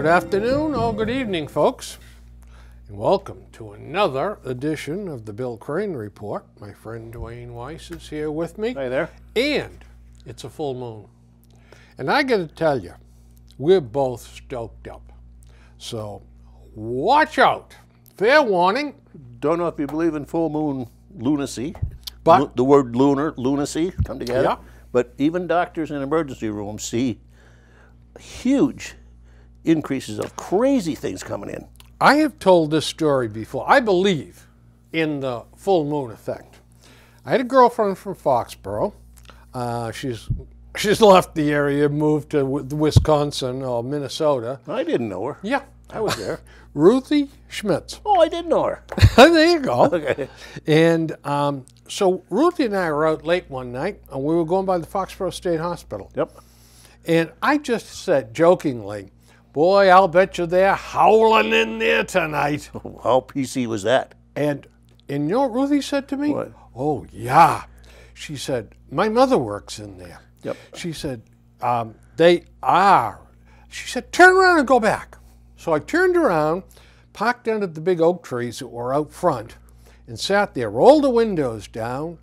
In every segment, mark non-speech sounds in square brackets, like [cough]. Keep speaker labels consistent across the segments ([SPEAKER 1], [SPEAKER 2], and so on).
[SPEAKER 1] Good afternoon or good evening, folks, and welcome to another edition of the Bill Crane Report. My friend Duane Weiss is here with me,
[SPEAKER 2] Hey there.
[SPEAKER 1] and it's a full moon. And I got to tell you, we're both stoked up. So watch out. Fair warning,
[SPEAKER 2] Don't know if you believe in full moon lunacy.
[SPEAKER 1] But-
[SPEAKER 2] Lu- the word lunar, lunacy come together.
[SPEAKER 1] Yeah.
[SPEAKER 2] But even doctors in emergency rooms see huge increases of crazy things coming in.
[SPEAKER 1] I have told this story before. I believe in the full moon effect. I had a girlfriend from Foxborough. Uh, she's [laughs] she's left the area, moved to Wisconsin or Minnesota.
[SPEAKER 2] I didn't know her.
[SPEAKER 1] Yeah,
[SPEAKER 2] I was there. [laughs]
[SPEAKER 1] Ruthie Schmitz.
[SPEAKER 2] oh, I didn't know her. [laughs]
[SPEAKER 1] there you go.
[SPEAKER 2] Okay.
[SPEAKER 1] And um, so Ruthie and I were out late one night, and we were going by the Foxborough State Hospital.
[SPEAKER 2] Yep.
[SPEAKER 1] And I just said jokingly, "Boy, I'll bet you they're howling in there tonight." [laughs]
[SPEAKER 2] How PC was that?
[SPEAKER 1] And and you know what Ruthie said to me?
[SPEAKER 2] What?
[SPEAKER 1] Oh yeah. She said, My mother works in there.
[SPEAKER 2] Yep.
[SPEAKER 1] She said, um, they are. She said, turn around and go back. So I turned around, parked under the big oak trees that were out front, and sat there, rolled the windows down.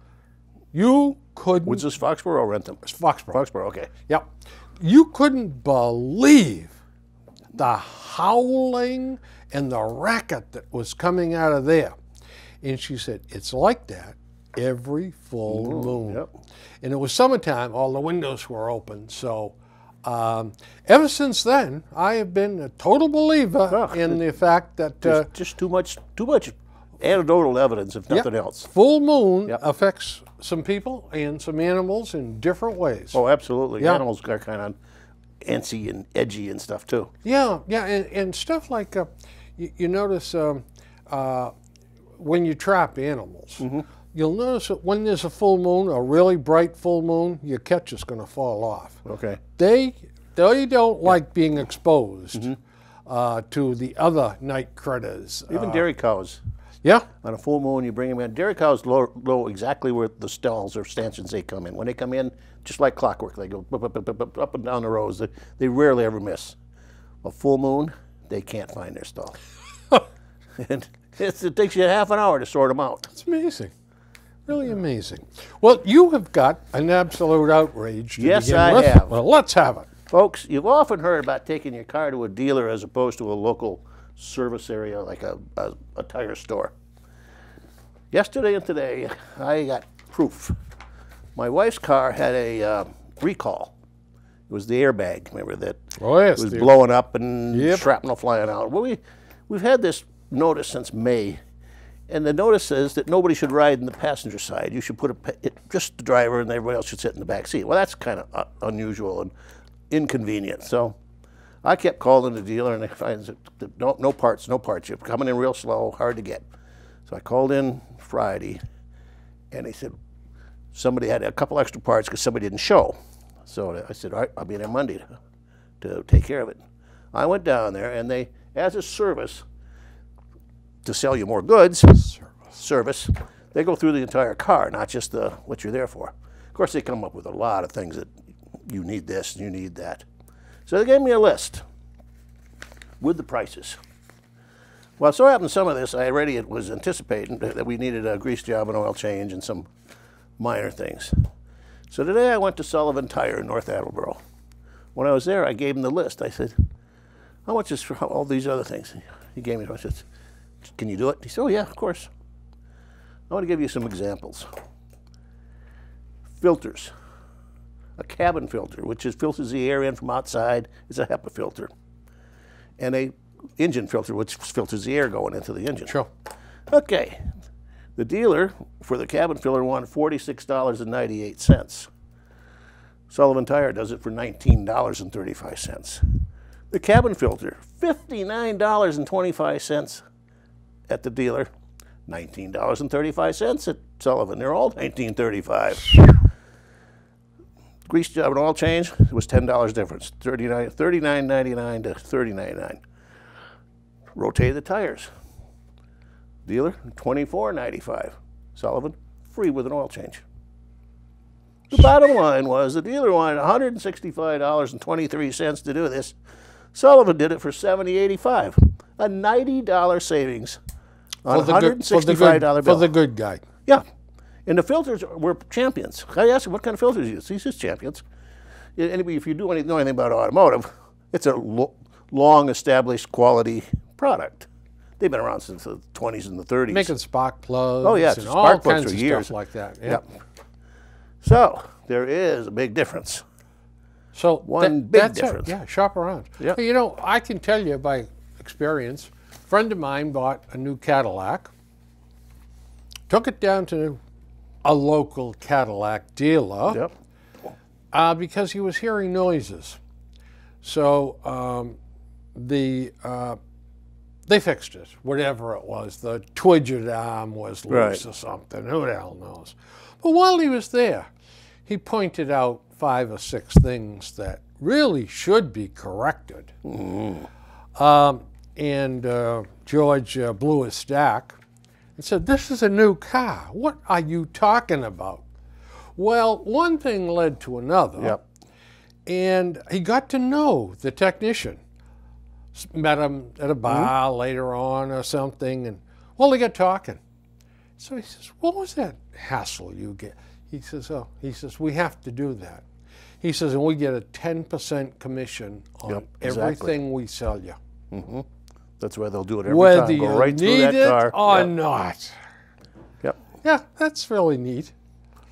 [SPEAKER 1] You couldn't
[SPEAKER 2] Was this Foxborough or Wrentham?
[SPEAKER 1] Foxborough.
[SPEAKER 2] Foxborough, okay.
[SPEAKER 1] Yep. You couldn't believe the howling and the racket that was coming out of there. And she said, It's like that every full moon.
[SPEAKER 2] Yep.
[SPEAKER 1] And it was summertime, all the windows were open. So um, ever since then, I have been a total believer
[SPEAKER 2] Ah,
[SPEAKER 1] in the fact that uh,
[SPEAKER 2] just too much, too much anecdotal evidence, if nothing else.
[SPEAKER 1] full moon
[SPEAKER 2] Yep.
[SPEAKER 1] affects some people and some animals in different ways.
[SPEAKER 2] Oh, absolutely. Animals are kind of antsy and edgy and stuff too.
[SPEAKER 1] Yeah, yeah, and, and stuff like uh, you, you notice um, uh, when you trap animals, you'll notice that when there's a full moon, a really bright full moon, your catch is going to fall off.
[SPEAKER 2] Okay.
[SPEAKER 1] They they don't like being exposed uh, to the other night critters.
[SPEAKER 2] Even
[SPEAKER 1] Uh,
[SPEAKER 2] dairy cows.
[SPEAKER 1] Yeah,
[SPEAKER 2] On a full moon, you bring them in. Dairy cows know, know exactly where the stalls or stanchions they come in. When they come in, just like clockwork, they go up, up, up, up, and down the rows. They, they rarely ever miss. A full moon, they can't find their stall. [laughs] and it's, it takes you half an hour to sort them out.
[SPEAKER 1] it's amazing. Really amazing. Well, you have got an absolute outrage. To
[SPEAKER 2] Yes, I
[SPEAKER 1] with.
[SPEAKER 2] have.
[SPEAKER 1] Well, let's have it.
[SPEAKER 2] Folks, you've often heard about taking your car to a dealer as opposed to a local service area like a, a, a tire store. Yesterday and today, I got proof. My wife's car had a uh, recall. It was the airbag, remember that?
[SPEAKER 1] Oh yes,
[SPEAKER 2] It was blowing up and
[SPEAKER 1] Yep.
[SPEAKER 2] shrapnel flying out. Well, we, we've had this notice since May, and the notice says that nobody should ride in the passenger side. You should put a, it, just the driver and everybody else should sit in the back seat. Well, that's kind of uh, unusual and inconvenient. So I kept calling the dealer, and they find that that no, no parts, no parts. You're coming in real slow, hard to get. So I called in Friday, and they said somebody had a couple extra parts because somebody didn't show. So I said, all right, I'll be there Monday to, to take care of it. I went down there, and they, as a service, to sell you more goods, service, they go through the entire car, not just the what you're there for. Of course, they come up with a lot of things that you need this and you need that. So they gave me a list with the prices. Well, so happened some of this I already was anticipating that we needed a grease job and oil change and some minor things. So today I went to Sullivan Tire in North Attleboro. When I was there, I gave him the list. I said, "How much is for all these other things?" He gave me. I said, "Can you do it?" He said, "Oh yeah, of course." I want to give you some examples. Filters. A cabin filter, which is filters the air in from outside, is a HEPA filter, and a engine filter, which filters the air going into the engine.
[SPEAKER 1] Sure.
[SPEAKER 2] Okay. The dealer for the cabin filler wanted $46.98. Sullivan Tire does it for $19.35. The cabin filter, $59.25 at the dealer, $19.35 at Sullivan. They're all $19.35. Grease job and oil change it was $10 difference, $39, $39.99 to $39.99. Rotate the tires. Dealer, twenty-four ninety-five. Sullivan, free with an oil change. The bottom line was the dealer wanted one hundred and sixty-five dollars and twenty-three cents to do this. Sullivan did it for 70.85, a $90 savings on a $165
[SPEAKER 1] good,
[SPEAKER 2] bill.
[SPEAKER 1] For the good guy.
[SPEAKER 2] Yeah. And the filters were champions. I asked him, what kind of filters you use? He says champions. Anybody, if you do any, know anything about automotive, it's a lo- long established quality product. They've been around since the 20s and the 30s.
[SPEAKER 1] Making spark plugs
[SPEAKER 2] Oh, yeah,
[SPEAKER 1] and
[SPEAKER 2] spark
[SPEAKER 1] all
[SPEAKER 2] plugs
[SPEAKER 1] kinds
[SPEAKER 2] for
[SPEAKER 1] of
[SPEAKER 2] years.
[SPEAKER 1] stuff like that. Yeah.
[SPEAKER 2] Yep. So there is a big difference.
[SPEAKER 1] So
[SPEAKER 2] One
[SPEAKER 1] that-
[SPEAKER 2] big
[SPEAKER 1] that's it.
[SPEAKER 2] difference.
[SPEAKER 1] Yeah, shop around.
[SPEAKER 2] Yep.
[SPEAKER 1] You know, I can tell you by experience, a friend of mine bought a new Cadillac, took it down to a local Cadillac dealer
[SPEAKER 2] Yep.
[SPEAKER 1] uh, because he was hearing noises. So um, the uh, they fixed it, whatever it was. The twidget arm was loose
[SPEAKER 2] Right.
[SPEAKER 1] or something. Who the hell knows? But while he was there, he pointed out five or six things that really should be corrected. Um, and uh, George uh, blew his stack and said, This is a new car. What are you talking about? Well, one thing led to another
[SPEAKER 2] Yep.
[SPEAKER 1] and he got to know the technician. Met him at a mm-hmm. bar later on or something, and well, they got talking. So he says, "What was that hassle you get?" He says, "Oh, he says we have to do that." He says, "And we get a ten percent commission on
[SPEAKER 2] Yep, exactly.
[SPEAKER 1] everything we sell you, mm-hmm.
[SPEAKER 2] That's where they'll do it every
[SPEAKER 1] whether
[SPEAKER 2] time. Go right through that
[SPEAKER 1] it
[SPEAKER 2] car.
[SPEAKER 1] or
[SPEAKER 2] Yep.
[SPEAKER 1] not."
[SPEAKER 2] Yep.
[SPEAKER 1] Yeah, that's really neat.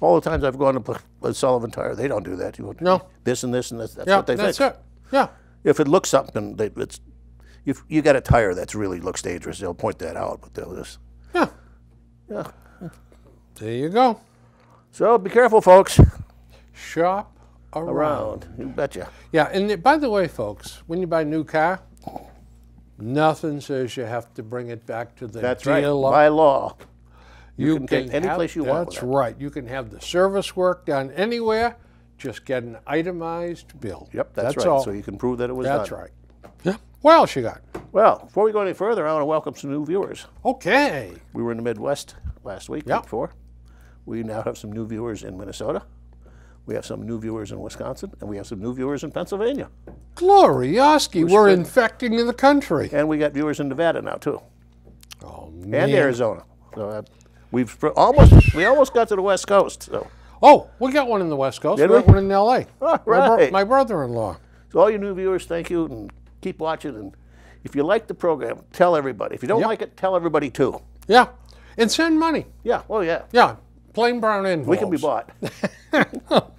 [SPEAKER 2] All the times I've gone to put uh, Sullivan tire, they don't do that. You
[SPEAKER 1] No.
[SPEAKER 2] This and this and this. That's
[SPEAKER 1] Yeah,
[SPEAKER 2] what they
[SPEAKER 1] that's
[SPEAKER 2] fix.
[SPEAKER 1] it. Yeah,
[SPEAKER 2] If it looks something, they, it's if you got a tire that's really looks dangerous, they'll point that out. But they'll just
[SPEAKER 1] yeah.
[SPEAKER 2] yeah.
[SPEAKER 1] There you go.
[SPEAKER 2] So be careful, folks.
[SPEAKER 1] Shop around.
[SPEAKER 2] Around, you betcha.
[SPEAKER 1] Yeah, and by the way, folks, when you buy a new car, nothing says you have to bring it back to the
[SPEAKER 2] That's right. By law.
[SPEAKER 1] you
[SPEAKER 2] can take any
[SPEAKER 1] have-
[SPEAKER 2] place you want
[SPEAKER 1] That's right. You can have the service work done anywhere. Just get an itemized bill.
[SPEAKER 2] Yep, that's,
[SPEAKER 1] that's
[SPEAKER 2] right.
[SPEAKER 1] all.
[SPEAKER 2] So you can prove that it was
[SPEAKER 1] that's
[SPEAKER 2] done.
[SPEAKER 1] That's right. Yeah. What else you got?
[SPEAKER 2] Well, before we go any further, I want to welcome some new viewers.
[SPEAKER 1] Okay.
[SPEAKER 2] We were in the Midwest last week,
[SPEAKER 1] Yep.
[SPEAKER 2] week before. We now have some new viewers in Minnesota. We have some new viewers in Wisconsin, and we have some new viewers in Pennsylvania.
[SPEAKER 1] Glorioski, we're infecting the country.
[SPEAKER 2] And we got viewers in Nevada now too,
[SPEAKER 1] Oh, man. and.
[SPEAKER 2] Arizona. So uh, we've almost we almost got to the West Coast. So,
[SPEAKER 1] Oh, we got one in the West Coast.
[SPEAKER 2] Did
[SPEAKER 1] we got one in L.A.
[SPEAKER 2] All
[SPEAKER 1] My, bro- my brother-in-law.
[SPEAKER 2] so all you new viewers, thank you, and keep watching. And if you like the program, tell everybody. If you don't
[SPEAKER 1] Yep.
[SPEAKER 2] like it, tell everybody too.
[SPEAKER 1] Yeah. And send money.
[SPEAKER 2] Yeah. Oh yeah.
[SPEAKER 1] Yeah. Plain brown envelopes.
[SPEAKER 2] We can be bought. [laughs]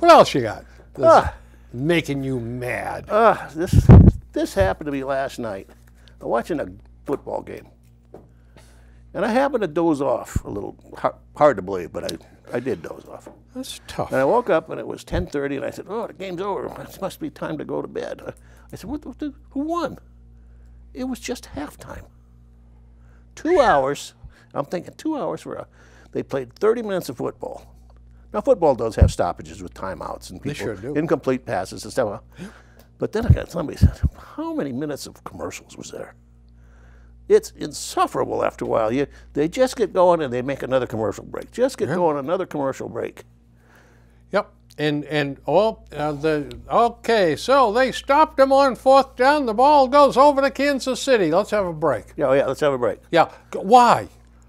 [SPEAKER 1] What else you got?
[SPEAKER 2] Ah.
[SPEAKER 1] making you mad.
[SPEAKER 2] Uh, this this happened to me last night. I'm watching a football game, and I happened to doze off a little. Hard, hard to believe, but I, I did doze off.
[SPEAKER 1] That's tough.
[SPEAKER 2] And I woke up and it was 10:30, and I said, "Oh, the game's over. It must be time to go to bed." I said, "What? what who won?" It was just halftime. Two hours. I'm thinking two hours for a. They played 30 minutes of football. Now football does have stoppages with timeouts and people
[SPEAKER 1] sure do.
[SPEAKER 2] incomplete passes and stuff. But then I got somebody said, "How many minutes of commercials was there?" It's insufferable after a while. You, they just get going and they make another commercial break. Just get going, another commercial break.
[SPEAKER 1] Yep. And and oh uh, the okay, so they stopped him on fourth down. The ball goes over to Kansas City. Let's have a break.
[SPEAKER 2] Yeah, oh yeah, let's have a break.
[SPEAKER 1] Yeah. G-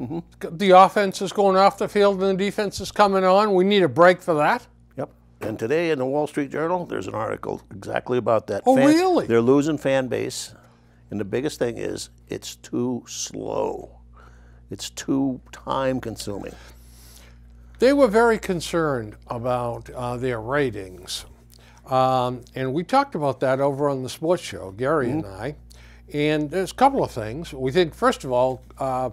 [SPEAKER 1] Why?
[SPEAKER 2] Mm-hmm.
[SPEAKER 1] The offense is going off the field and the defense is coming on. We need a break for that.
[SPEAKER 2] Yep. And today in the Wall Street Journal, there's an article exactly about that.
[SPEAKER 1] Oh, really?
[SPEAKER 2] They're losing fan base, and the biggest thing is it's too slow. It's too time consuming.
[SPEAKER 1] They were very concerned about uh, their ratings. Um, and we talked about that over on the sports show, Gary and I. And there's a couple of things. We think, first of all, uh,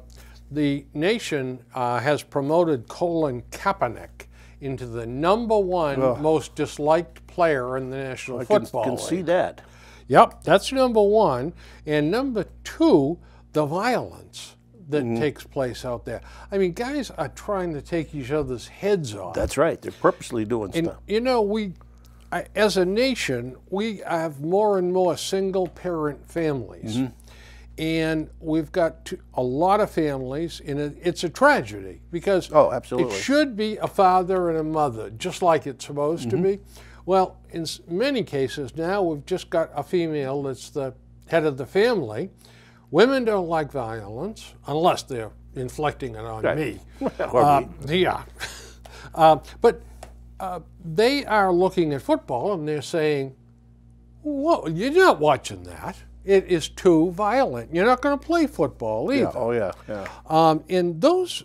[SPEAKER 1] the nation uh, has promoted Colin Kaepernick into the number one most disliked player in the National
[SPEAKER 2] I can,
[SPEAKER 1] Football
[SPEAKER 2] can
[SPEAKER 1] League.
[SPEAKER 2] see that.
[SPEAKER 1] Yep, that's number one. And number two, the violence that
[SPEAKER 2] Mm-hmm.
[SPEAKER 1] takes place out there. I mean, guys are trying to take each other's heads off.
[SPEAKER 2] That's right. They're purposely doing
[SPEAKER 1] and
[SPEAKER 2] stuff.
[SPEAKER 1] you know, we, as a nation, we have more and more single-parent families,
[SPEAKER 2] Mm-hmm.
[SPEAKER 1] And we've got to, a lot of families, and it, it's a tragedy because
[SPEAKER 2] Oh, absolutely.
[SPEAKER 1] it should be a father and a mother, just like it's supposed
[SPEAKER 2] Mm-hmm.
[SPEAKER 1] to be. Well, in many cases now, we've just got a female that's the head of the family. Women don't like violence unless they're inflicting it on
[SPEAKER 2] Right.
[SPEAKER 1] me. [laughs] Uh, yeah. [laughs] uh, but uh, they are looking at football and they're saying, well, you're not watching that. It is too violent. You're not going to play football either.
[SPEAKER 2] Yeah, oh yeah, yeah.
[SPEAKER 1] Um, and those,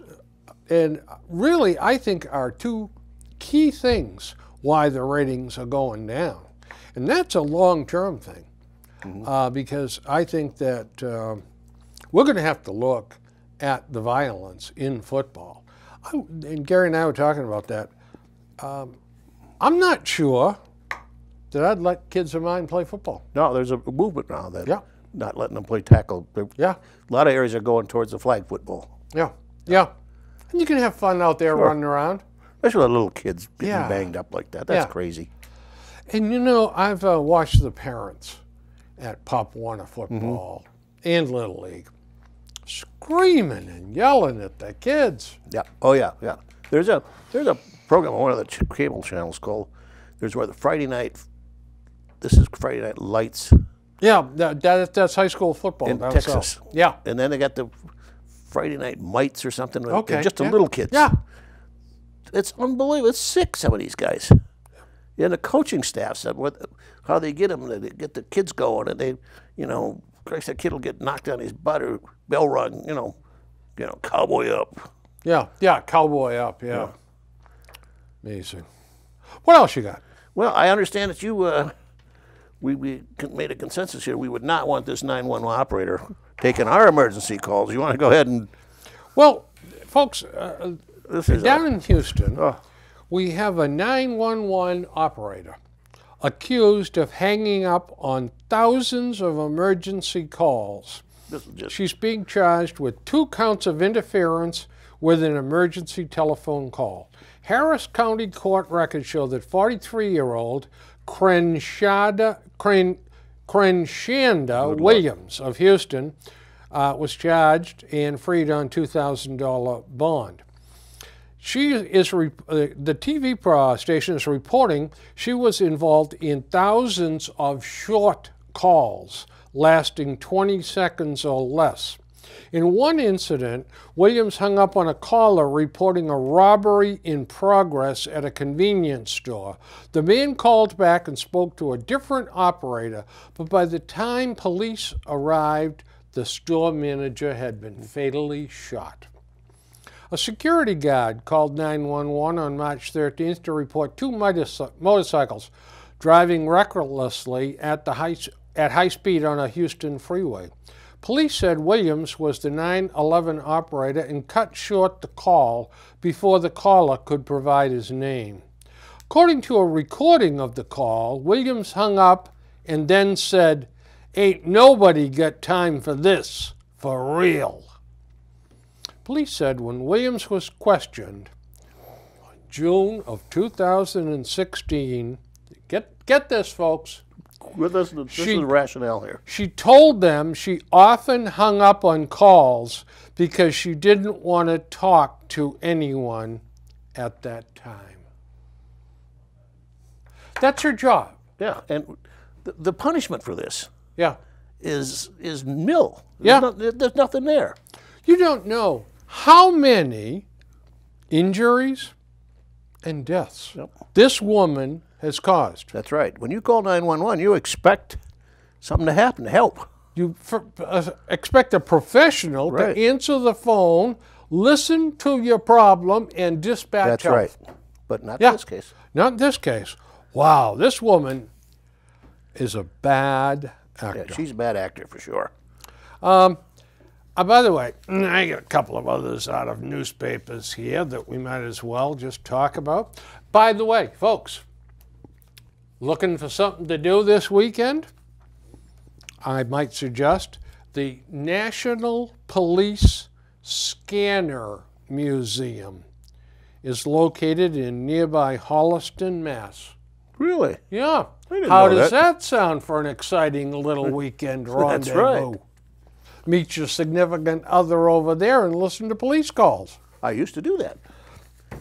[SPEAKER 1] and really, I think are two key things why the ratings are going down, and that's a long-term thing, uh, because I think that um we're going to have to look at the violence in football. I, and Gary and I were talking about that. Um, I'm not sure that I'd let kids of mine play football.
[SPEAKER 2] No, there's a movement now that
[SPEAKER 1] Yeah.
[SPEAKER 2] not letting them play tackle. They're-
[SPEAKER 1] Yeah,
[SPEAKER 2] A lot of areas are going towards the flag football,
[SPEAKER 1] yeah, yeah. And you can have fun out there running around.
[SPEAKER 2] especially with little kids getting
[SPEAKER 1] Yeah.
[SPEAKER 2] banged up like that. That's
[SPEAKER 1] Yeah.
[SPEAKER 2] crazy.
[SPEAKER 1] And you know, I've uh, watched the parents at Pop Warner football and Little League screaming and yelling at the kids.
[SPEAKER 2] Yeah. Oh yeah, yeah. There's a there's a program on one of the ch- cable channels called there's where the Friday night this is Friday night lights
[SPEAKER 1] Yeah, that, that, that's high school football
[SPEAKER 2] in Texas.
[SPEAKER 1] south. Yeah.
[SPEAKER 2] And then they got the Friday night mites or something. They're
[SPEAKER 1] Okay.
[SPEAKER 2] just the
[SPEAKER 1] yeah.
[SPEAKER 2] little kids.
[SPEAKER 1] Yeah.
[SPEAKER 2] It's unbelievable. It's sick. Some of these guys. Yeah, the coaching staff said what, how they get them, they get the kids going, and they, you know, Christ, that kid will get knocked on his butt or bell rung, you know, you know, cowboy up.
[SPEAKER 1] Yeah. Yeah. Cowboy up. Yeah. Amazing. What else you got?
[SPEAKER 2] Well, I understand that you, uh, we, we made a consensus here. We would not want this 911 operator taking our emergency calls. You want to go ahead and
[SPEAKER 1] Well, folks, uh,
[SPEAKER 2] this is
[SPEAKER 1] down
[SPEAKER 2] a,
[SPEAKER 1] in Houston,
[SPEAKER 2] oh,
[SPEAKER 1] we have a 911 operator accused of hanging up on thousands of emergency calls.
[SPEAKER 2] this is just
[SPEAKER 1] She's being charged with two counts of interference with an emergency telephone call. Harris County court records show that 43 year old Crenshada, Cren, Crenshanda Williams of Houston uh, was charged and freed on $2,000 bond. She is re- uh, the TV station is reporting she was involved in thousands of short calls lasting 20 seconds or less. In one incident, Williams hung up on a caller reporting a robbery in progress at a convenience store. The man called back and spoke to a different operator, but by the time police arrived, the store manager had been fatally shot. A security guard called 911 on March 13th to report two motorcycles driving recklessly at, the high, at high speed on a Houston freeway. Police said Williams was the 911 operator and cut short the call before the caller could provide his name. According to a recording of the call, Williams hung up and then said, Ain't nobody got time for this, for real. Police said when Williams was questioned on June of 2016, get, get this, folks,
[SPEAKER 2] with this, this
[SPEAKER 1] She-
[SPEAKER 2] is the rationale here.
[SPEAKER 1] she told them she often hung up on calls because she didn't want to talk to anyone at that time. That's her job.
[SPEAKER 2] Yeah, and the, the punishment for this
[SPEAKER 1] Yeah.
[SPEAKER 2] is is nil.
[SPEAKER 1] Yeah.
[SPEAKER 2] There's, there's nothing there.
[SPEAKER 1] You don't know how many injuries and deaths
[SPEAKER 2] Yep.
[SPEAKER 1] this woman has caused.
[SPEAKER 2] That's right. When you call 911, you expect something to happen to help.
[SPEAKER 1] You for, uh, expect a professional
[SPEAKER 2] Right.
[SPEAKER 1] to answer the phone, listen to your problem, and dispatch
[SPEAKER 2] That's
[SPEAKER 1] help.
[SPEAKER 2] right. But not
[SPEAKER 1] Yeah.
[SPEAKER 2] in this case.
[SPEAKER 1] Not in this case. Wow, this woman is a bad actor.
[SPEAKER 2] Yeah, she's a bad actor for sure.
[SPEAKER 1] Uh, by the way, I got a couple of others out of newspapers here that we might as well just talk about. By the way, folks, looking for something to do this weekend? I might suggest the National Police Scanner Museum is located in nearby Holliston, Mass.
[SPEAKER 2] Really?
[SPEAKER 1] Yeah. How does
[SPEAKER 2] that.
[SPEAKER 1] that sound for an exciting little [laughs] weekend
[SPEAKER 2] That's right.
[SPEAKER 1] Meet your significant other over there and listen to police calls.
[SPEAKER 2] I used to do that.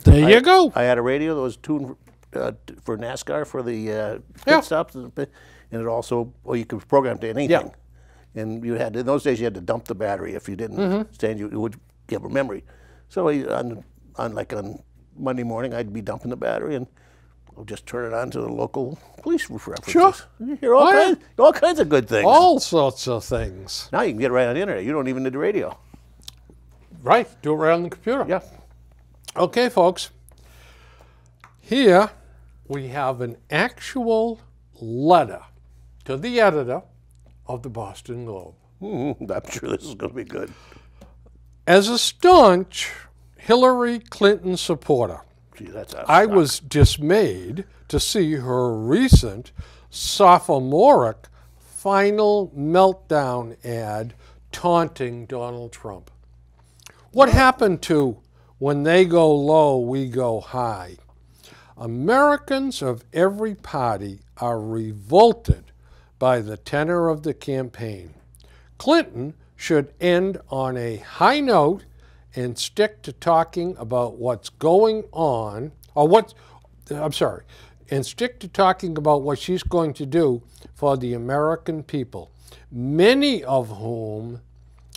[SPEAKER 1] There you go.
[SPEAKER 2] I had a radio that was tuned uh, for NASCAR for the uh, pit
[SPEAKER 1] Yeah.
[SPEAKER 2] stops, and it also well you could program to anything. Yeah. And you had in those days you had to dump the battery if you didn't
[SPEAKER 1] Mm-hmm.
[SPEAKER 2] stand you it would give a memory. So I, on on like on Monday morning I'd be dumping the battery and. I'll just turn it on to the local police references.
[SPEAKER 1] Sure.
[SPEAKER 2] You hear all,
[SPEAKER 1] Oh,
[SPEAKER 2] kinds, all kinds of good things.
[SPEAKER 1] All sorts of things.
[SPEAKER 2] Now you can get right on the internet. You don't even need the radio.
[SPEAKER 1] Right. Do it right on the computer.
[SPEAKER 2] Yeah.
[SPEAKER 1] Okay, folks. Here we have an actual letter to the editor of the Boston Globe.
[SPEAKER 2] Mhm, [laughs] I'm sure this is going to be good.
[SPEAKER 1] As a staunch Hillary Clinton supporter,
[SPEAKER 2] Gee,
[SPEAKER 1] I was dismayed to see her recent sophomoric final meltdown ad taunting Donald Trump. What happened to when they go low, we go high? Americans of every party are revolted by the tenor of the campaign. Clinton should end on a high note and stick to talking about what's going on, or what, I'm sorry, and stick to talking about what she's going to do for the American people, many of whom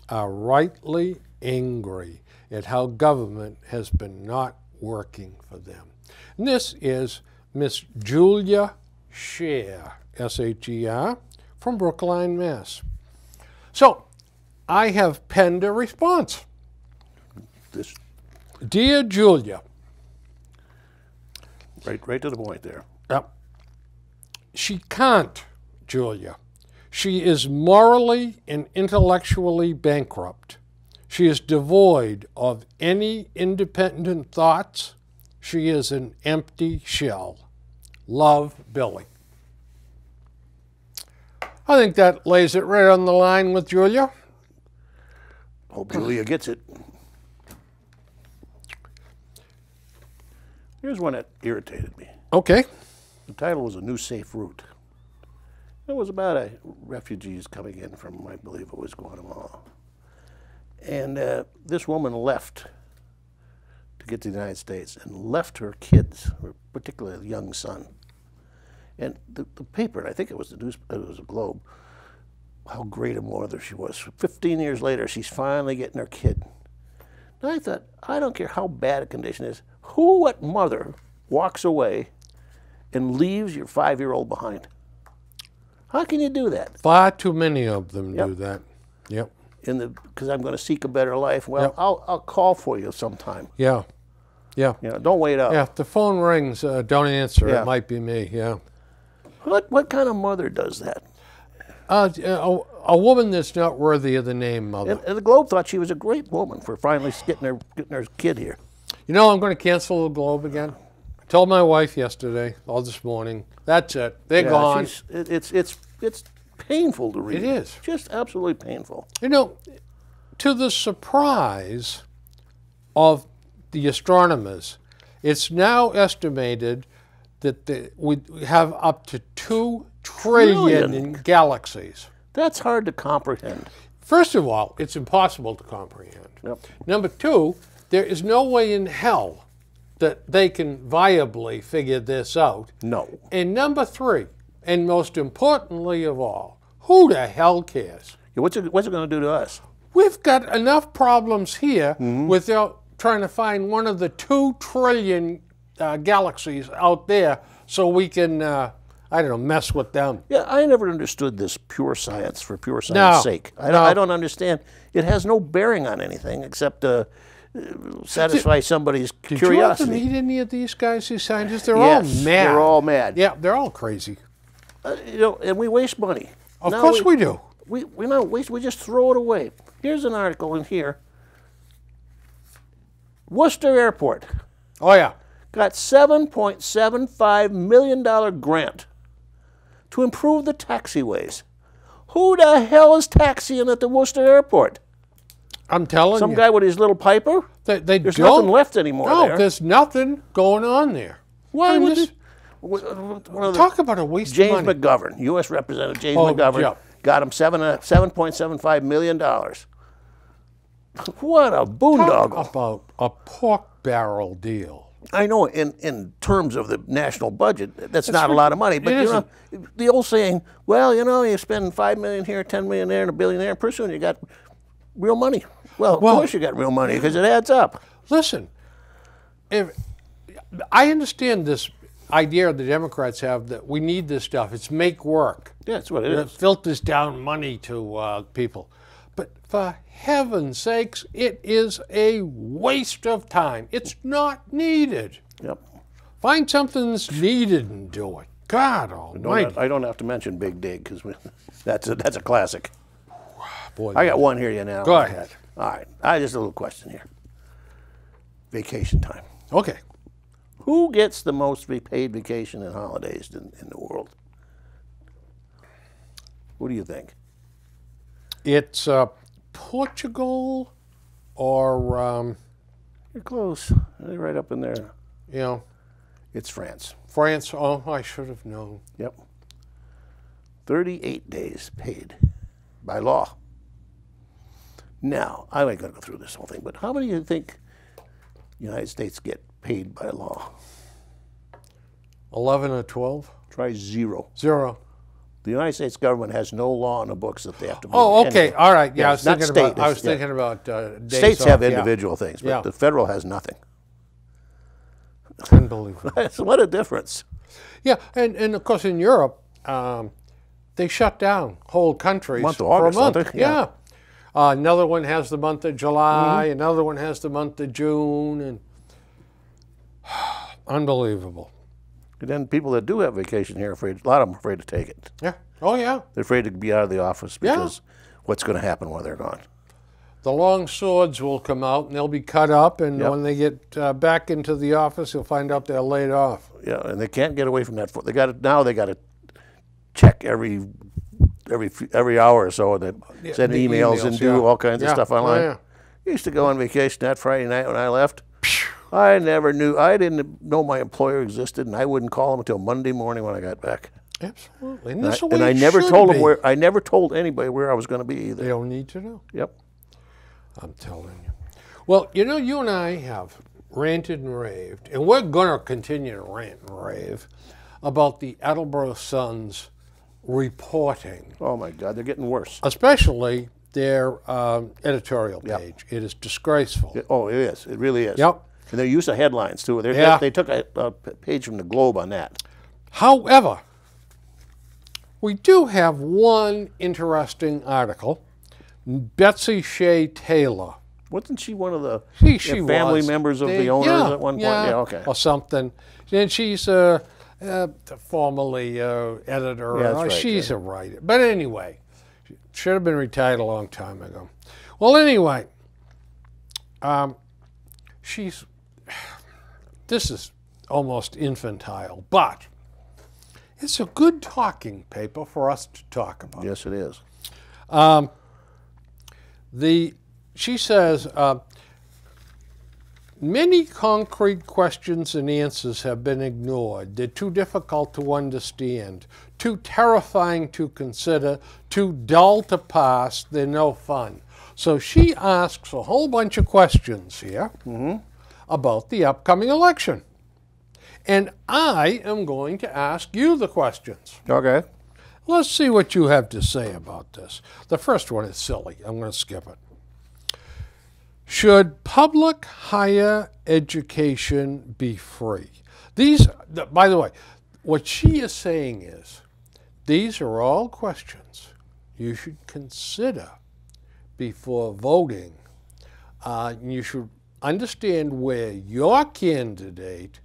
[SPEAKER 1] are rightly angry at how government has been not working for them. And this is Miss Julia Sher, S H E R, from Brookline, Mass. So I have penned a response.
[SPEAKER 2] this
[SPEAKER 1] Dear Julia,
[SPEAKER 2] right, right to the point there.
[SPEAKER 1] Yep. She can't, Julia. She is morally and intellectually bankrupt. She is devoid of any independent thoughts. She is an empty shell. Love, Billy. I think that lays it right on the line with Julia.
[SPEAKER 2] Hope Julia gets it. Here's one that irritated me.
[SPEAKER 1] Okay.
[SPEAKER 2] The title was A New Safe Route. It was about a refugees coming in from, I believe it was Guatemala. And uh, this woman left to get to the United States and left her kids, her particularly the young son. And the, the paper, and I think it was the news, it was a Globe, how great a mother she was. 15 years later, she's finally getting her kid. And I thought, I don't care how bad a condition is. Who, what mother walks away and leaves your five year old behind? How can you do that?
[SPEAKER 1] Far too many of them
[SPEAKER 2] Yep.
[SPEAKER 1] do that. Yep.
[SPEAKER 2] In the because I'm going to seek a better life. Well,
[SPEAKER 1] Yep.
[SPEAKER 2] I'll I'll call for you sometime.
[SPEAKER 1] Yeah. Yeah.
[SPEAKER 2] You know, don't wait up.
[SPEAKER 1] Yeah. If the phone rings, uh, don't answer.
[SPEAKER 2] Yeah.
[SPEAKER 1] It might be me. Yeah.
[SPEAKER 2] What what kind of mother does that?
[SPEAKER 1] Uh, a, a woman that's not worthy of the name mother.
[SPEAKER 2] And, and the Globe thought she was a great woman for finally getting her getting her kid here.
[SPEAKER 1] You know, I'm going to cancel the Globe again. I told my wife yesterday, all this morning. That's it. They're
[SPEAKER 2] Yeah,
[SPEAKER 1] gone.
[SPEAKER 2] it's it's it's painful to read.
[SPEAKER 1] It is.
[SPEAKER 2] just absolutely painful.
[SPEAKER 1] You know, to the surprise of the astronomers, it's now estimated that the, we have up to two trillion
[SPEAKER 2] Trillion.
[SPEAKER 1] galaxies.
[SPEAKER 2] That's hard to comprehend.
[SPEAKER 1] First of all, it's impossible to comprehend.
[SPEAKER 2] Yep.
[SPEAKER 1] Number two, there is no way in hell that they can viably figure this out.
[SPEAKER 2] No.
[SPEAKER 1] And number three, and most importantly of all, who the hell cares?
[SPEAKER 2] Yeah, What's it, what's it going to do to us?
[SPEAKER 1] We've got enough problems here
[SPEAKER 2] Mm-hmm.
[SPEAKER 1] without trying to find one of the two trillion uh, galaxies out there so we can, uh, I don't know, mess with them.
[SPEAKER 2] Yeah, I never understood this pure science for pure
[SPEAKER 1] No,
[SPEAKER 2] science sake. I, don't,
[SPEAKER 1] no.
[SPEAKER 2] I don't understand. It has no bearing on anything except to uh, satisfy somebody's
[SPEAKER 1] Did
[SPEAKER 2] curiosity.
[SPEAKER 1] you ever meet any of these guys, these scientists? They're
[SPEAKER 2] yes,
[SPEAKER 1] all mad.
[SPEAKER 2] they're all mad.
[SPEAKER 1] Yeah, they're all crazy.
[SPEAKER 2] Uh, you know, and we waste money.
[SPEAKER 1] Of
[SPEAKER 2] Now
[SPEAKER 1] course we do.
[SPEAKER 2] We we not waste. We just throw it away. Here's an article in here. Worcester Airport
[SPEAKER 1] Oh, yeah.
[SPEAKER 2] got $7.75 million grant to improve the taxiways. Who the hell is taxiing at the Worcester Airport?
[SPEAKER 1] I'm telling
[SPEAKER 2] Some
[SPEAKER 1] you.
[SPEAKER 2] Some guy with his little piper?
[SPEAKER 1] they, they
[SPEAKER 2] There's
[SPEAKER 1] don't.
[SPEAKER 2] nothing left anymore
[SPEAKER 1] no,
[SPEAKER 2] there.
[SPEAKER 1] there's nothing going on there.
[SPEAKER 2] Why
[SPEAKER 1] And
[SPEAKER 2] would
[SPEAKER 1] this-
[SPEAKER 2] this? One of the,
[SPEAKER 1] Talk about a waste
[SPEAKER 2] James
[SPEAKER 1] of money.
[SPEAKER 2] James McGovern, U.S. Representative James
[SPEAKER 1] Oh,
[SPEAKER 2] McGovern,
[SPEAKER 1] yeah.
[SPEAKER 2] got him seven uh, seven point seven five million dollars. [laughs] What a
[SPEAKER 1] Talk
[SPEAKER 2] boondoggle!
[SPEAKER 1] about a pork barrel deal
[SPEAKER 2] I know in, in terms of the national budget, that's, not a lot of money. But you know, the old saying, well, you know, you spend five million here, ten million there, and a billion there, pretty soon you got real money. Well, of course you got real money because it adds up.
[SPEAKER 1] Listen, if I understand this idea the Democrats have that we need this stuff, it's make work.
[SPEAKER 2] Yeah, that's what it
[SPEAKER 1] It
[SPEAKER 2] is.
[SPEAKER 1] filters down money to uh, people. But for heaven's sakes, it is a waste of time. It's not needed.
[SPEAKER 2] Yep.
[SPEAKER 1] Find something that's needed and do it. God
[SPEAKER 2] Don't
[SPEAKER 1] almighty.
[SPEAKER 2] have- I don't have to mention Big Dig because [laughs] that's a, that's a classic.
[SPEAKER 1] Boy,
[SPEAKER 2] I got one here, you know.
[SPEAKER 1] Go ahead.
[SPEAKER 2] All right. I just a little question here. Vacation time.
[SPEAKER 1] Okay.
[SPEAKER 2] Who gets the most paid vacation and holidays in, in the world? What do you think?
[SPEAKER 1] It's uh, Portugal or, um,
[SPEAKER 2] You're close. They're right up in there.
[SPEAKER 1] you know,
[SPEAKER 2] It's France.
[SPEAKER 1] France. Oh, I should have known.
[SPEAKER 2] Yep. 38 days paid by law. Now, I ain't going to go through this whole thing, but how many do you think the United States get paid by law?
[SPEAKER 1] 11 or 12?
[SPEAKER 2] Try zero.
[SPEAKER 1] Zero.
[SPEAKER 2] The United States government has no law in the books that they have to.
[SPEAKER 1] Oh, okay. All right. Yeah,
[SPEAKER 2] Yeah,
[SPEAKER 1] I was thinking
[SPEAKER 2] state,
[SPEAKER 1] about. I was
[SPEAKER 2] yeah.
[SPEAKER 1] thinking about uh,
[SPEAKER 2] States
[SPEAKER 1] off,
[SPEAKER 2] have
[SPEAKER 1] yeah.
[SPEAKER 2] individual things, but
[SPEAKER 1] Yeah.
[SPEAKER 2] the federal has nothing.
[SPEAKER 1] Unbelievable. [laughs]
[SPEAKER 2] What a difference.
[SPEAKER 1] yeah, and, and of course in Europe, um, they shut down whole countries
[SPEAKER 2] Month of
[SPEAKER 1] for a month. Yeah.
[SPEAKER 2] Yeah.
[SPEAKER 1] Uh, another one has the month of July.
[SPEAKER 2] Mm-hmm.
[SPEAKER 1] Another one has the month of June, and unbelievable.
[SPEAKER 2] And then people that do have vacation here, are afraid a lot of them are afraid to take it.
[SPEAKER 1] Yeah. Oh yeah.
[SPEAKER 2] They're afraid to be out of the office
[SPEAKER 1] Yeah.
[SPEAKER 2] because what's going to happen while they're gone?
[SPEAKER 1] The long swords will come out and they'll be cut up, and
[SPEAKER 2] Yep.
[SPEAKER 1] when they get uh, back into the office, you'll find out they're laid off.
[SPEAKER 2] Yeah, and they can't get away from that. They got to now. They got to check every every every hour or so, and then send
[SPEAKER 1] the
[SPEAKER 2] emails, and do
[SPEAKER 1] yeah.
[SPEAKER 2] all kinds
[SPEAKER 1] Yeah.
[SPEAKER 2] of stuff
[SPEAKER 1] Oh,
[SPEAKER 2] online.
[SPEAKER 1] yeah.
[SPEAKER 2] Used to go on vacation that Friday night when I left. I never knew. I didn't know my employer existed, and I wouldn't call him until Monday morning when I got back.
[SPEAKER 1] Absolutely. And,
[SPEAKER 2] And I,
[SPEAKER 1] the way
[SPEAKER 2] and I never told
[SPEAKER 1] be.
[SPEAKER 2] where. I never told anybody where I was going to be either.
[SPEAKER 1] They don't need to know.
[SPEAKER 2] Yep.
[SPEAKER 1] I'm telling you. Well, you know, you and I have ranted and raved, and we're going to continue to rant and rave about the Attleboro Sun's reporting,
[SPEAKER 2] Oh my God, they're getting worse.
[SPEAKER 1] especially their um, editorial
[SPEAKER 2] Yep.
[SPEAKER 1] page. It is disgraceful.
[SPEAKER 2] Oh, it is. It really is.
[SPEAKER 1] Yep.
[SPEAKER 2] And their use of headlines too. They're,
[SPEAKER 1] Yeah.
[SPEAKER 2] They, they took a, a page from the Globe on that.
[SPEAKER 1] However, we do have one interesting article. Betsy Shea Taylor.
[SPEAKER 2] Wasn't she one of the
[SPEAKER 1] She, she
[SPEAKER 2] family
[SPEAKER 1] was.
[SPEAKER 2] members of
[SPEAKER 1] They-
[SPEAKER 2] the owners
[SPEAKER 1] yeah,
[SPEAKER 2] at one point?
[SPEAKER 1] Yeah,
[SPEAKER 2] Yeah, okay.
[SPEAKER 1] Or something. And she's uh, uh, formerly uh, editor.
[SPEAKER 2] Yeah, right,
[SPEAKER 1] she's
[SPEAKER 2] yeah.
[SPEAKER 1] a writer. But anyway, should have been retired a long time ago. Well, anyway, um, she's. This is almost infantile, but it's a good talking paper for us to talk about.
[SPEAKER 2] Yes, it is.
[SPEAKER 1] The she says uh, many concrete questions and answers have been ignored. They're too difficult to understand, too terrifying to consider, too dull to pass. They're no fun. So she asks a whole bunch of questions here about the upcoming election. And I am going to ask you the questions.
[SPEAKER 2] Okay.
[SPEAKER 1] Let's see what you have to say about this. The first one is silly. I'm going to skip it. Should public higher education be free? These, by the way, what she is saying is these are all questions you should consider before voting. Uh, you should understand where your candidate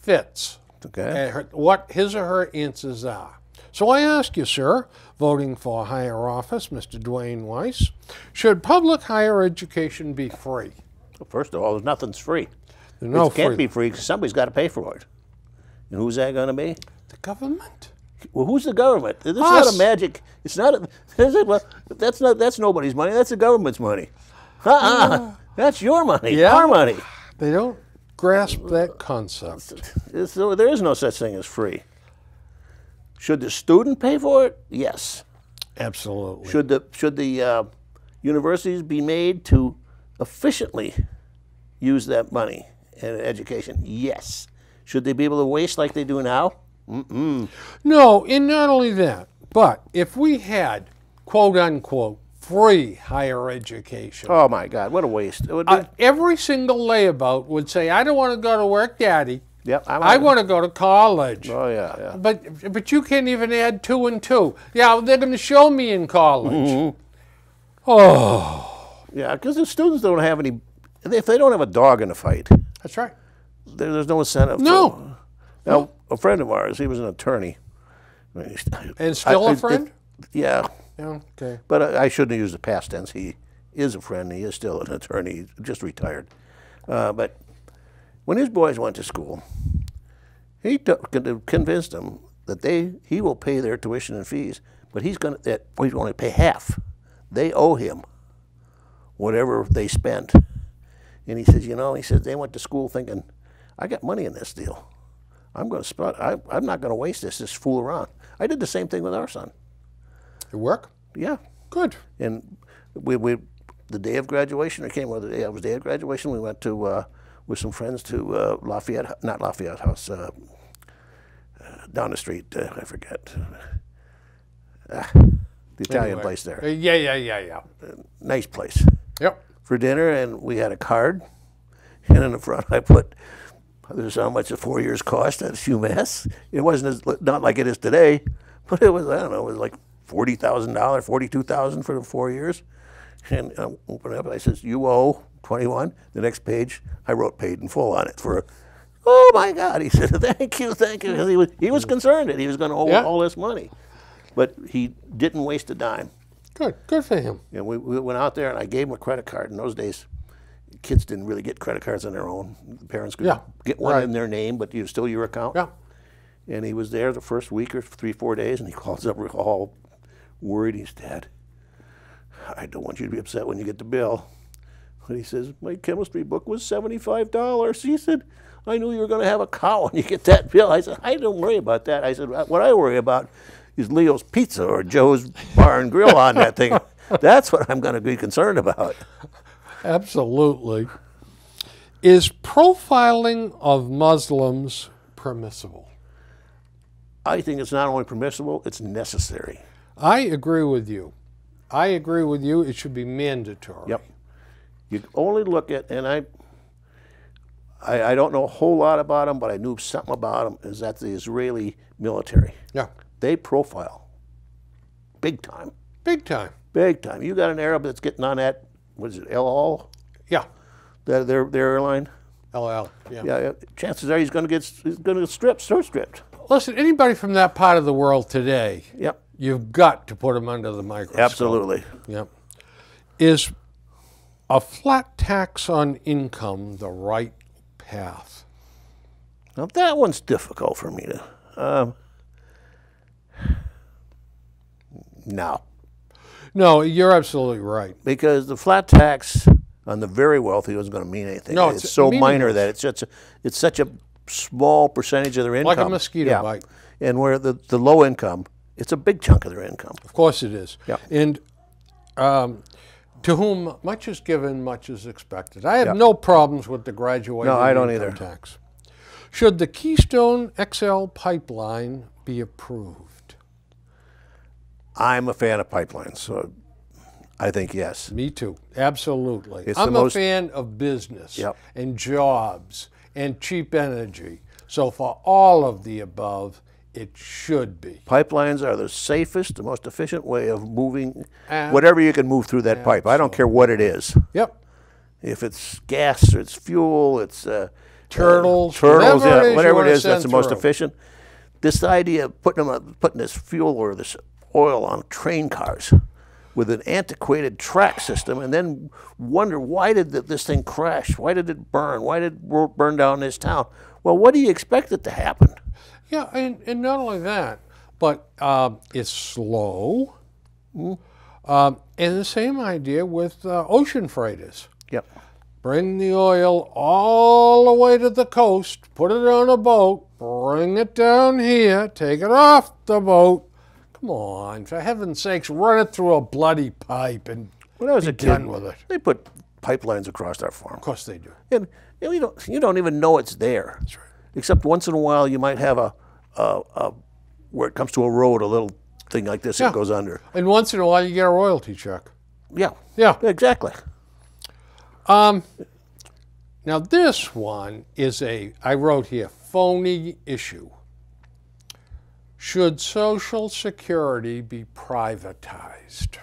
[SPEAKER 1] fits
[SPEAKER 2] Okay.
[SPEAKER 1] and her, what his or her answers are. So I ask you, sir, voting for higher office, Mr. Duane Weiss, should public higher education be free?
[SPEAKER 2] Well, First of all, nothing's free.
[SPEAKER 1] No
[SPEAKER 2] it can't
[SPEAKER 1] free.
[SPEAKER 2] be free because somebody's got to pay for it. And who's that going to be?
[SPEAKER 1] The government.
[SPEAKER 2] Well, who's the government? This is not a magic. It's not. A. [laughs] Well, that's not. That's nobody's money. That's the government's money. Uh-uh. That's your money.
[SPEAKER 1] Yeah.
[SPEAKER 2] Our money.
[SPEAKER 1] They don't grasp that concept.
[SPEAKER 2] It's- there is no such thing as free. Should the student pay for it? Yes.
[SPEAKER 1] Absolutely.
[SPEAKER 2] Should the should the uh, universities be made to efficiently use that money in education. Yes. Should they be able to waste like they do now?
[SPEAKER 1] No, and not only that, but if we had quote unquote free higher education,
[SPEAKER 2] Oh my God, what a waste! It would be.
[SPEAKER 1] uh, every single layabout would say, I don't want to go to work, Daddy.
[SPEAKER 2] yep. I'm
[SPEAKER 1] I want to go to college.
[SPEAKER 2] Oh yeah, yeah.
[SPEAKER 1] But but you can't even add two and two. Yeah, they're going to show me in college.
[SPEAKER 2] Mm-hmm.
[SPEAKER 1] Oh,
[SPEAKER 2] Yeah, because the students don't have any. If they don't have a dog in the fight,
[SPEAKER 1] that's right.
[SPEAKER 2] there, there's no incentive.
[SPEAKER 1] No.
[SPEAKER 2] To, now, a friend of ours, he was an attorney.
[SPEAKER 1] And still
[SPEAKER 2] I-
[SPEAKER 1] a friend?
[SPEAKER 2] it- Yeah,
[SPEAKER 1] okay.
[SPEAKER 2] but I, I shouldn't have used the past tense. He is a friend. He is still an [laughs] attorney. He's just retired. Uh, but when his boys went to school, he convinced them that they he will pay their tuition and fees, but he's going to he's to pay half. They owe him whatever they spent. And he says, you know, he says they went to school thinking, I got money in this deal. I'm going to spend. I'm not going to waste this. Just fool around. I did the same thing with our son.
[SPEAKER 1] It work?
[SPEAKER 2] Yeah,
[SPEAKER 1] Good.
[SPEAKER 2] and we, we the day of graduation, or came well, the day it was the day of graduation. We went to uh, with some friends to uh, Lafayette, not Lafayette House, uh, uh, down the street. Uh, I forget. Ah, the Italian
[SPEAKER 1] Anyway.
[SPEAKER 2] place there.
[SPEAKER 1] Uh, Yeah, yeah, yeah, yeah.
[SPEAKER 2] Nice place
[SPEAKER 1] Yep.
[SPEAKER 2] for dinner, and we had a card, [laughs] and in the front I put. This is how much the four years cost at UMass. It wasn't as, not like it is today, [laughs] but it was I don't know. It was like forty thousand dollars, forty two thousand for the four years. And um, I opened it up. I says, "You owe twenty one." The next page, I wrote "paid in full" on it for. Oh my God! He [laughs] said, "Thank you, thank you," because he was he was concerned that he was going to owe
[SPEAKER 1] Yeah.
[SPEAKER 2] all this money, but he didn't waste a dime.
[SPEAKER 1] Good. Good for him.
[SPEAKER 2] And we, we went out there, and I gave him a credit card. In those days, kids didn't really get credit cards on their own. The parents could
[SPEAKER 1] Yeah,
[SPEAKER 2] get one
[SPEAKER 1] right.
[SPEAKER 2] in their name, but you still your account.
[SPEAKER 1] Yeah.
[SPEAKER 2] And he was there the first week or three, four days, and he [laughs] calls up all worried. He's Dad. I don't want you to be upset when you get the bill. But he says, My chemistry book was $75. He said, I knew you were going to have a cow when you get that bill. I said, I don't worry about that. I said, uh, What I worry about is Leo's Pizza or Joe's Bar and Grill on that thing. [laughs] That's what I'm going to be concerned about.
[SPEAKER 1] Absolutely. Is profiling of Muslims permissible?
[SPEAKER 2] I think it's not only permissible, it's necessary.
[SPEAKER 1] I agree with you. I agree with you. It should be mandatory.
[SPEAKER 2] Yep. You only look at, and I, I, I don't know a whole lot about them, but I knew something about them. Is that the Israeli military?
[SPEAKER 1] Yeah.
[SPEAKER 2] They profile, big time,
[SPEAKER 1] Big time.
[SPEAKER 2] big time. You got an Arab that's getting on that. What is it? El Al,
[SPEAKER 1] Yeah.
[SPEAKER 2] their their, their airline.
[SPEAKER 1] El Al.
[SPEAKER 2] Yeah. Yeah. Chances are he's going to get he's going to get stripped, throat stripped.
[SPEAKER 1] Listen, anybody from that part of the world today,
[SPEAKER 2] Yep.
[SPEAKER 1] You've got to put them under the microscope.
[SPEAKER 2] Absolutely.
[SPEAKER 1] Yep. Is a flat tax on income the right path?
[SPEAKER 2] Now that one's difficult for me to. Um, no.
[SPEAKER 1] No, you're absolutely right.
[SPEAKER 2] because the flat tax on the very wealthy isn't going to mean anything.
[SPEAKER 1] No,
[SPEAKER 2] it's,
[SPEAKER 1] it's
[SPEAKER 2] so minor that it's such a it's such a small percentage of their income,
[SPEAKER 1] Like a mosquito bite.
[SPEAKER 2] And where the, the low income, it's a big chunk of their income.
[SPEAKER 1] Of course it is.
[SPEAKER 2] Yeah.
[SPEAKER 1] And um, to whom much is given, much is expected. I have no problems with the graduated
[SPEAKER 2] No, I don't either.
[SPEAKER 1] tax. Should the Keystone XL pipeline be approved?
[SPEAKER 2] I'm a fan of pipelines, so I think yes.
[SPEAKER 1] Me too. Absolutely.
[SPEAKER 2] It's
[SPEAKER 1] I'm a
[SPEAKER 2] most-
[SPEAKER 1] fan of business
[SPEAKER 2] Yep.
[SPEAKER 1] and jobs and cheap energy. So for all of the above, it should be.
[SPEAKER 2] Pipelines are the safest, the most efficient way of moving
[SPEAKER 1] Ab-
[SPEAKER 2] whatever you can move through that pipe. I don't care what it is.
[SPEAKER 1] Yep.
[SPEAKER 2] If it's gas or it's fuel, it's uh,
[SPEAKER 1] Turtles,
[SPEAKER 2] uh, turtles,
[SPEAKER 1] whatever it is
[SPEAKER 2] yeah, whatever it that's the most
[SPEAKER 1] through.
[SPEAKER 2] efficient. This idea of putting them, putting this fuel or this oil on train cars with an antiquated track system, and then wonder why did th- this thing crash? Why did it burn? Why did it burn down this town? Well, what do you expect it to happen?
[SPEAKER 1] Yeah, and, and not only that, but um, it's slow. Um, and the same idea with uh, ocean freighters.
[SPEAKER 2] Yep.
[SPEAKER 1] Bring the oil all the way to the coast, put it on a boat, bring it down here, take it off the boat. Come on, for heaven's sakes, run it through a bloody pipe and
[SPEAKER 2] When I was a
[SPEAKER 1] be done with it.
[SPEAKER 2] they put pipelines across our farm.
[SPEAKER 1] Of course they do.
[SPEAKER 2] And, and you don't you don't even know it's there.
[SPEAKER 1] That's right.
[SPEAKER 2] Except once in a while you might have a, a, a where it comes to a road, a little thing like this
[SPEAKER 1] Yeah.
[SPEAKER 2] that goes under.
[SPEAKER 1] And once in a while you get a royalty check.
[SPEAKER 2] Yeah.
[SPEAKER 1] Yeah.
[SPEAKER 2] Exactly.
[SPEAKER 1] Um, now this one is a I wrote here phony issue. Should Social Security be privatized?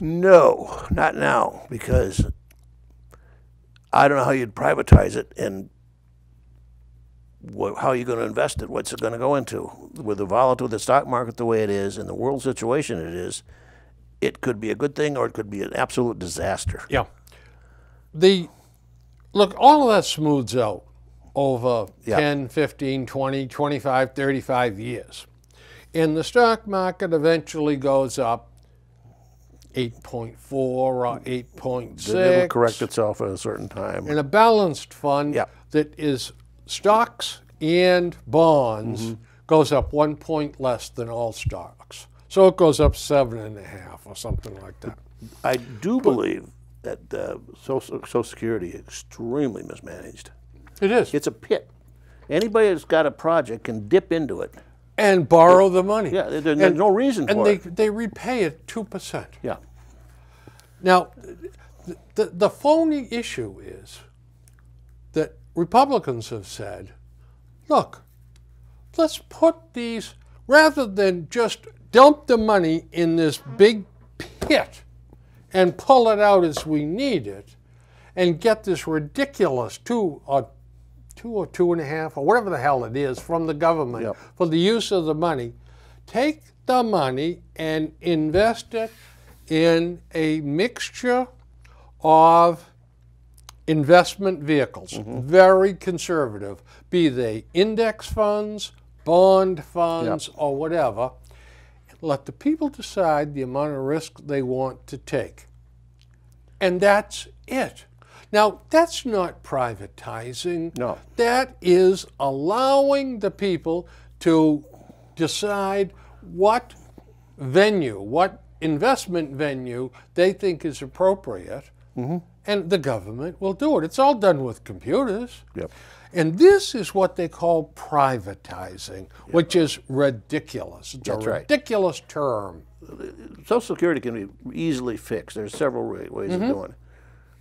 [SPEAKER 2] No, not now, because I don't know how you'd privatize it and how are you going to invest it? What's it going to go into? With the volatile, of the stock market the way it is, and the world situation it is, it could be a good thing or it could be an absolute disaster.
[SPEAKER 1] Yeah. The look, all of that smooths out over
[SPEAKER 2] Yeah.
[SPEAKER 1] 10, 15, 20, 25, 35 years. And the stock market eventually goes up 8.4 or 8.6.
[SPEAKER 2] It'll correct itself at a certain time.
[SPEAKER 1] in a balanced fund
[SPEAKER 2] Yeah.
[SPEAKER 1] that is stocks and bonds goes up one point less than all stocks. So it goes up seven and a half or something like that.
[SPEAKER 2] I do believe that uh, Social, Social Security is extremely mismanaged.
[SPEAKER 1] It is.
[SPEAKER 2] It's a pit. Anybody that's got a project can dip into it.
[SPEAKER 1] And borrow the money.
[SPEAKER 2] Yeah, there- there's no reason
[SPEAKER 1] and
[SPEAKER 2] for
[SPEAKER 1] they,
[SPEAKER 2] it.
[SPEAKER 1] they repay it 2%.
[SPEAKER 2] Yeah.
[SPEAKER 1] Now, the, the, the phony issue is Republicans have said, look, let's put these, rather than just dump the money in this big pit and pull it out as we need it and get this ridiculous two or two or two and a half or whatever the hell it is from the government
[SPEAKER 2] Yep.
[SPEAKER 1] for the use of the money, take the money and invest it in a mixture of investment vehicles, mm-hmm. very conservative, be they index funds, bond funds, or whatever. Let the people decide the amount of risk they want to take. And that's it. Now, that's not privatizing.
[SPEAKER 2] No.
[SPEAKER 1] That is allowing the people to decide what venue, what investment venue they think is appropriate, mm-hmm. And the government will do it. It's all done with computers.
[SPEAKER 2] Yep.
[SPEAKER 1] And this is what they call privatizing, which is ridiculous. It's
[SPEAKER 2] That's
[SPEAKER 1] a
[SPEAKER 2] right.
[SPEAKER 1] ridiculous term.
[SPEAKER 2] Social Security can be easily fixed. There's several wa- ways of doing it.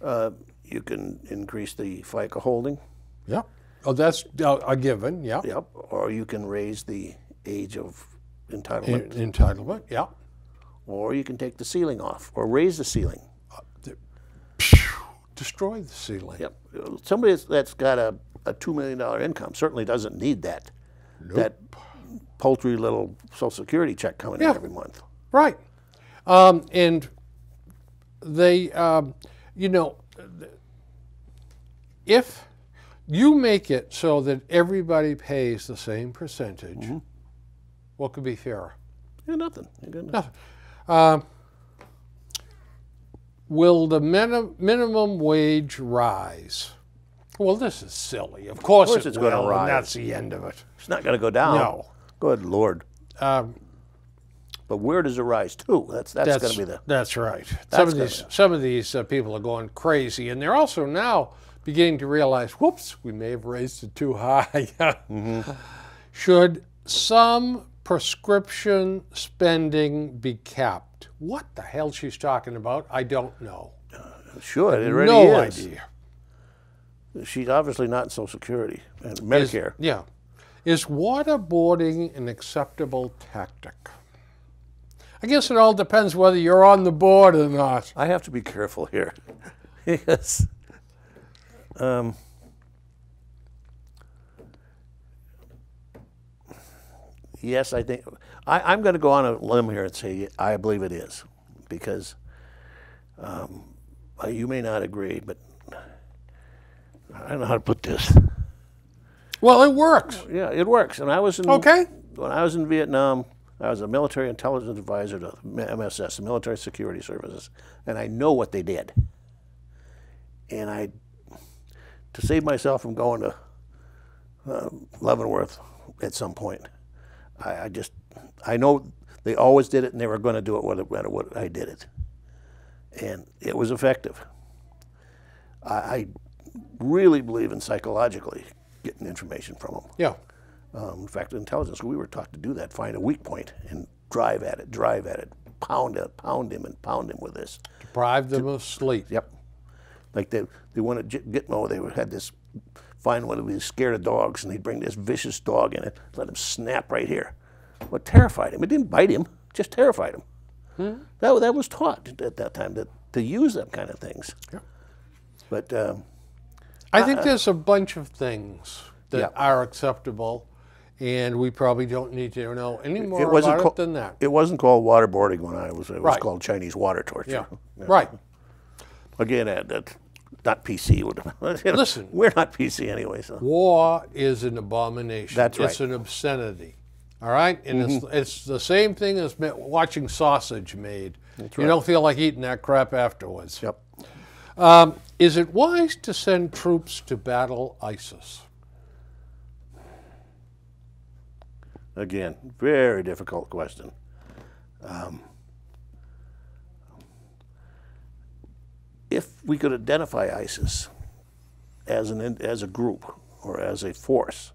[SPEAKER 2] Uh, you can increase the FICA holding,
[SPEAKER 1] Yeah. Oh, that's uh, a given. Yeah.
[SPEAKER 2] yep, or you can raise the age of
[SPEAKER 1] En-
[SPEAKER 2] entitlement,
[SPEAKER 1] entitlement. Yeah.
[SPEAKER 2] or you can take the ceiling off, or raise the ceiling.
[SPEAKER 1] Destroy the ceiling.
[SPEAKER 2] Yep. Somebody that's- that's got a, a $2 million income certainly doesn't need that, that paltry little Social Security check coming
[SPEAKER 1] Yeah.
[SPEAKER 2] in every month.
[SPEAKER 1] Right. Um, and they, um, you know, if you make it so that everybody pays the same percentage, what could be fairer?
[SPEAKER 2] Yeah, nothing. Nothing.
[SPEAKER 1] Nothing. Um, will the minim- minimum wage rise? Well, this is silly. Of course,
[SPEAKER 2] course
[SPEAKER 1] it
[SPEAKER 2] it's gonna
[SPEAKER 1] will,
[SPEAKER 2] rise.
[SPEAKER 1] and that's the end of it.
[SPEAKER 2] It's not going to go down.
[SPEAKER 1] No.
[SPEAKER 2] Good Lord.
[SPEAKER 1] Um,
[SPEAKER 2] But where does it rise to? That's that's,
[SPEAKER 1] That's
[SPEAKER 2] going to be the.
[SPEAKER 1] that's right. some of these some of these uh, people are going crazy, and they're also now beginning to realize, whoops, we may have raised it too high. [laughs] Should some prescription spending be capped? What the hell she's talking about? I don't know.
[SPEAKER 2] Sure, it already
[SPEAKER 1] no
[SPEAKER 2] is.
[SPEAKER 1] idea.
[SPEAKER 2] She's obviously not in Social Security and
[SPEAKER 1] Is-
[SPEAKER 2] Medicare.
[SPEAKER 1] yeah. Is waterboarding an acceptable tactic? I guess it all depends whether you're on the board or not.
[SPEAKER 2] I have to be careful here [laughs] yes. um, yes, I think I, I'm going to go on a limb here and say I believe it is because um, you may not agree, but I don't know how to put this.
[SPEAKER 1] Well, it works.
[SPEAKER 2] Yeah, it works. And I was in
[SPEAKER 1] Okay.
[SPEAKER 2] when I was in Vietnam. I was a military intelligence advisor to MSS, the Military Security Services, and I know what they did. And I, to save myself from going to uh, Leavenworth at some point, I, I just, I know they always did it, and they were going to do it whether, whether what I did it. and it was effective. I, I really believe in psychologically getting information from them.
[SPEAKER 1] Yeah.
[SPEAKER 2] Um, in fact, in intelligence, we were taught to do that: find a weak point and drive at it, drive at it, pound it, pound him, and pound him with this.
[SPEAKER 1] Deprive them of sleep.
[SPEAKER 2] Yep. Like they they wanted Gitmo, they had this find one of these scared of dogs, and he'd bring this vicious dog in it, let him snap right here. What terrified him? It didn't bite him, just terrified him. That that was taught at that time that to use them kind of things.
[SPEAKER 1] Yeah.
[SPEAKER 2] But um,
[SPEAKER 1] I think there's a bunch of things that
[SPEAKER 2] Yeah.
[SPEAKER 1] are acceptable, and we probably don't need to know any more
[SPEAKER 2] it wasn't
[SPEAKER 1] about
[SPEAKER 2] called
[SPEAKER 1] it than that.
[SPEAKER 2] It wasn't called waterboarding when I was. It was
[SPEAKER 1] Right.
[SPEAKER 2] called Chinese water torture.
[SPEAKER 1] Yeah. [laughs] Right.
[SPEAKER 2] Again, uh, that not PC. you know,
[SPEAKER 1] Listen. [laughs]
[SPEAKER 2] we're not PC anyway. So
[SPEAKER 1] War is an abomination.
[SPEAKER 2] That's
[SPEAKER 1] It's
[SPEAKER 2] right. Mm-hmm.
[SPEAKER 1] an obscenity. All right? And it's, it's the same thing as watching sausage made. you
[SPEAKER 2] right.
[SPEAKER 1] don't feel like eating that crap afterwards.
[SPEAKER 2] yep.
[SPEAKER 1] Um, is it wise to send troops to battle ISIS?
[SPEAKER 2] Again, very difficult question. Um, if we could identify ISIS as an as a group or as a force,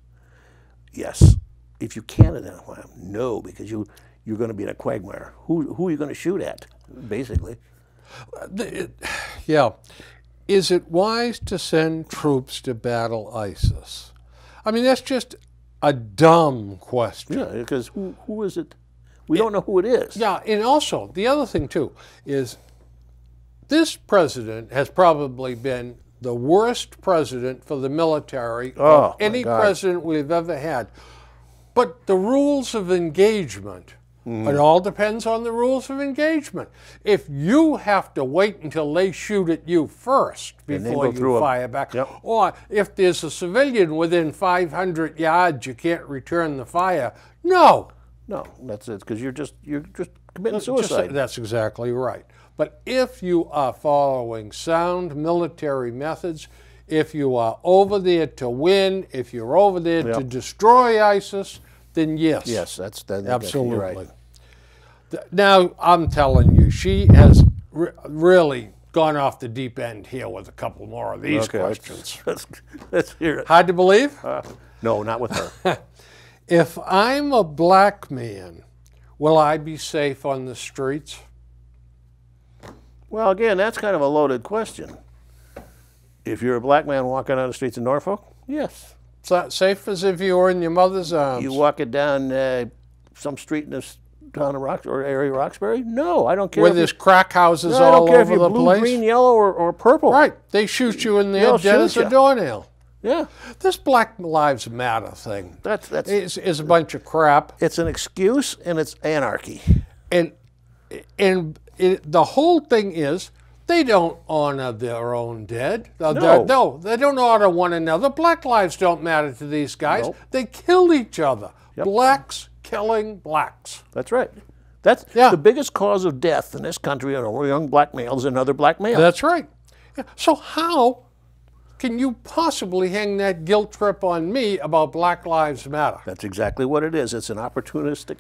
[SPEAKER 2] yes. If you can't identify them, no, because you you're going to be in a quagmire. Who who are you going to shoot at? Basically,
[SPEAKER 1] yeah. Is it wise to send troops to battle ISIS? I mean, that's just a dumb question.
[SPEAKER 2] yeah, because who who is it? We don't know who it is.
[SPEAKER 1] Yeah, and also the other thing too is this president has probably been the worst president for the military
[SPEAKER 2] Oh,
[SPEAKER 1] of any president we've ever had. But the rules of engagement,
[SPEAKER 2] Mm-hmm.
[SPEAKER 1] it all depends on the rules of engagement. If you have to wait until they shoot at you first before you fire back,
[SPEAKER 2] Yep.
[SPEAKER 1] or if there's a civilian within 500 yards, you can't return the fire. No,
[SPEAKER 2] No, that's it. Because you're just you're just committing
[SPEAKER 1] just-
[SPEAKER 2] suicide.
[SPEAKER 1] that's exactly right. But if you are following sound military methods, if you are over there to win, if you're over there to destroy ISIS, then yes.
[SPEAKER 2] yes, that's that,
[SPEAKER 1] Absolutely.
[SPEAKER 2] Right.
[SPEAKER 1] Now, I'm telling you, she has re- really gone off the deep end here with a couple more of these
[SPEAKER 2] Okay,
[SPEAKER 1] questions. [laughs]
[SPEAKER 2] Let's, let's hear it.
[SPEAKER 1] Hard to believe?
[SPEAKER 2] Uh, no, not with her. [laughs]
[SPEAKER 1] If I'm a black man, will I be safe on the streets?
[SPEAKER 2] Well, again, that's kind of a loaded question. If you're a black man walking on the streets of Norfolk, yes.
[SPEAKER 1] Is that safe as if you were in your mother's arms?
[SPEAKER 2] You walking down uh, some street in this town of Rox or area of Roxbury? No, I don't care.
[SPEAKER 1] Where there's
[SPEAKER 2] you-
[SPEAKER 1] crack houses
[SPEAKER 2] no, I
[SPEAKER 1] all
[SPEAKER 2] don't care if
[SPEAKER 1] over
[SPEAKER 2] you're
[SPEAKER 1] the
[SPEAKER 2] blue,
[SPEAKER 1] place.
[SPEAKER 2] green, yellow, or, or purple.
[SPEAKER 1] Right. They shoot you in there
[SPEAKER 2] They'll
[SPEAKER 1] dead as a doornail.
[SPEAKER 2] Yeah,
[SPEAKER 1] This Black Lives Matter thing
[SPEAKER 2] that's that's.
[SPEAKER 1] is, is a bunch of crap.
[SPEAKER 2] it's an excuse and it's anarchy.
[SPEAKER 1] And, and it, the whole thing is they don't honor their own dead. Uh,
[SPEAKER 2] No.
[SPEAKER 1] no, they don't honor one another. Black lives don't matter to these guys.
[SPEAKER 2] Nope.
[SPEAKER 1] They kill each other. Blacks killing blacks.
[SPEAKER 2] That's right. That's
[SPEAKER 1] Yeah.
[SPEAKER 2] the biggest cause of death in this country are young black males and other black males.
[SPEAKER 1] That's right. Yeah. So how can you possibly hang that guilt trip on me about Black Lives Matter?
[SPEAKER 2] That's exactly what it is. It's an opportunistic.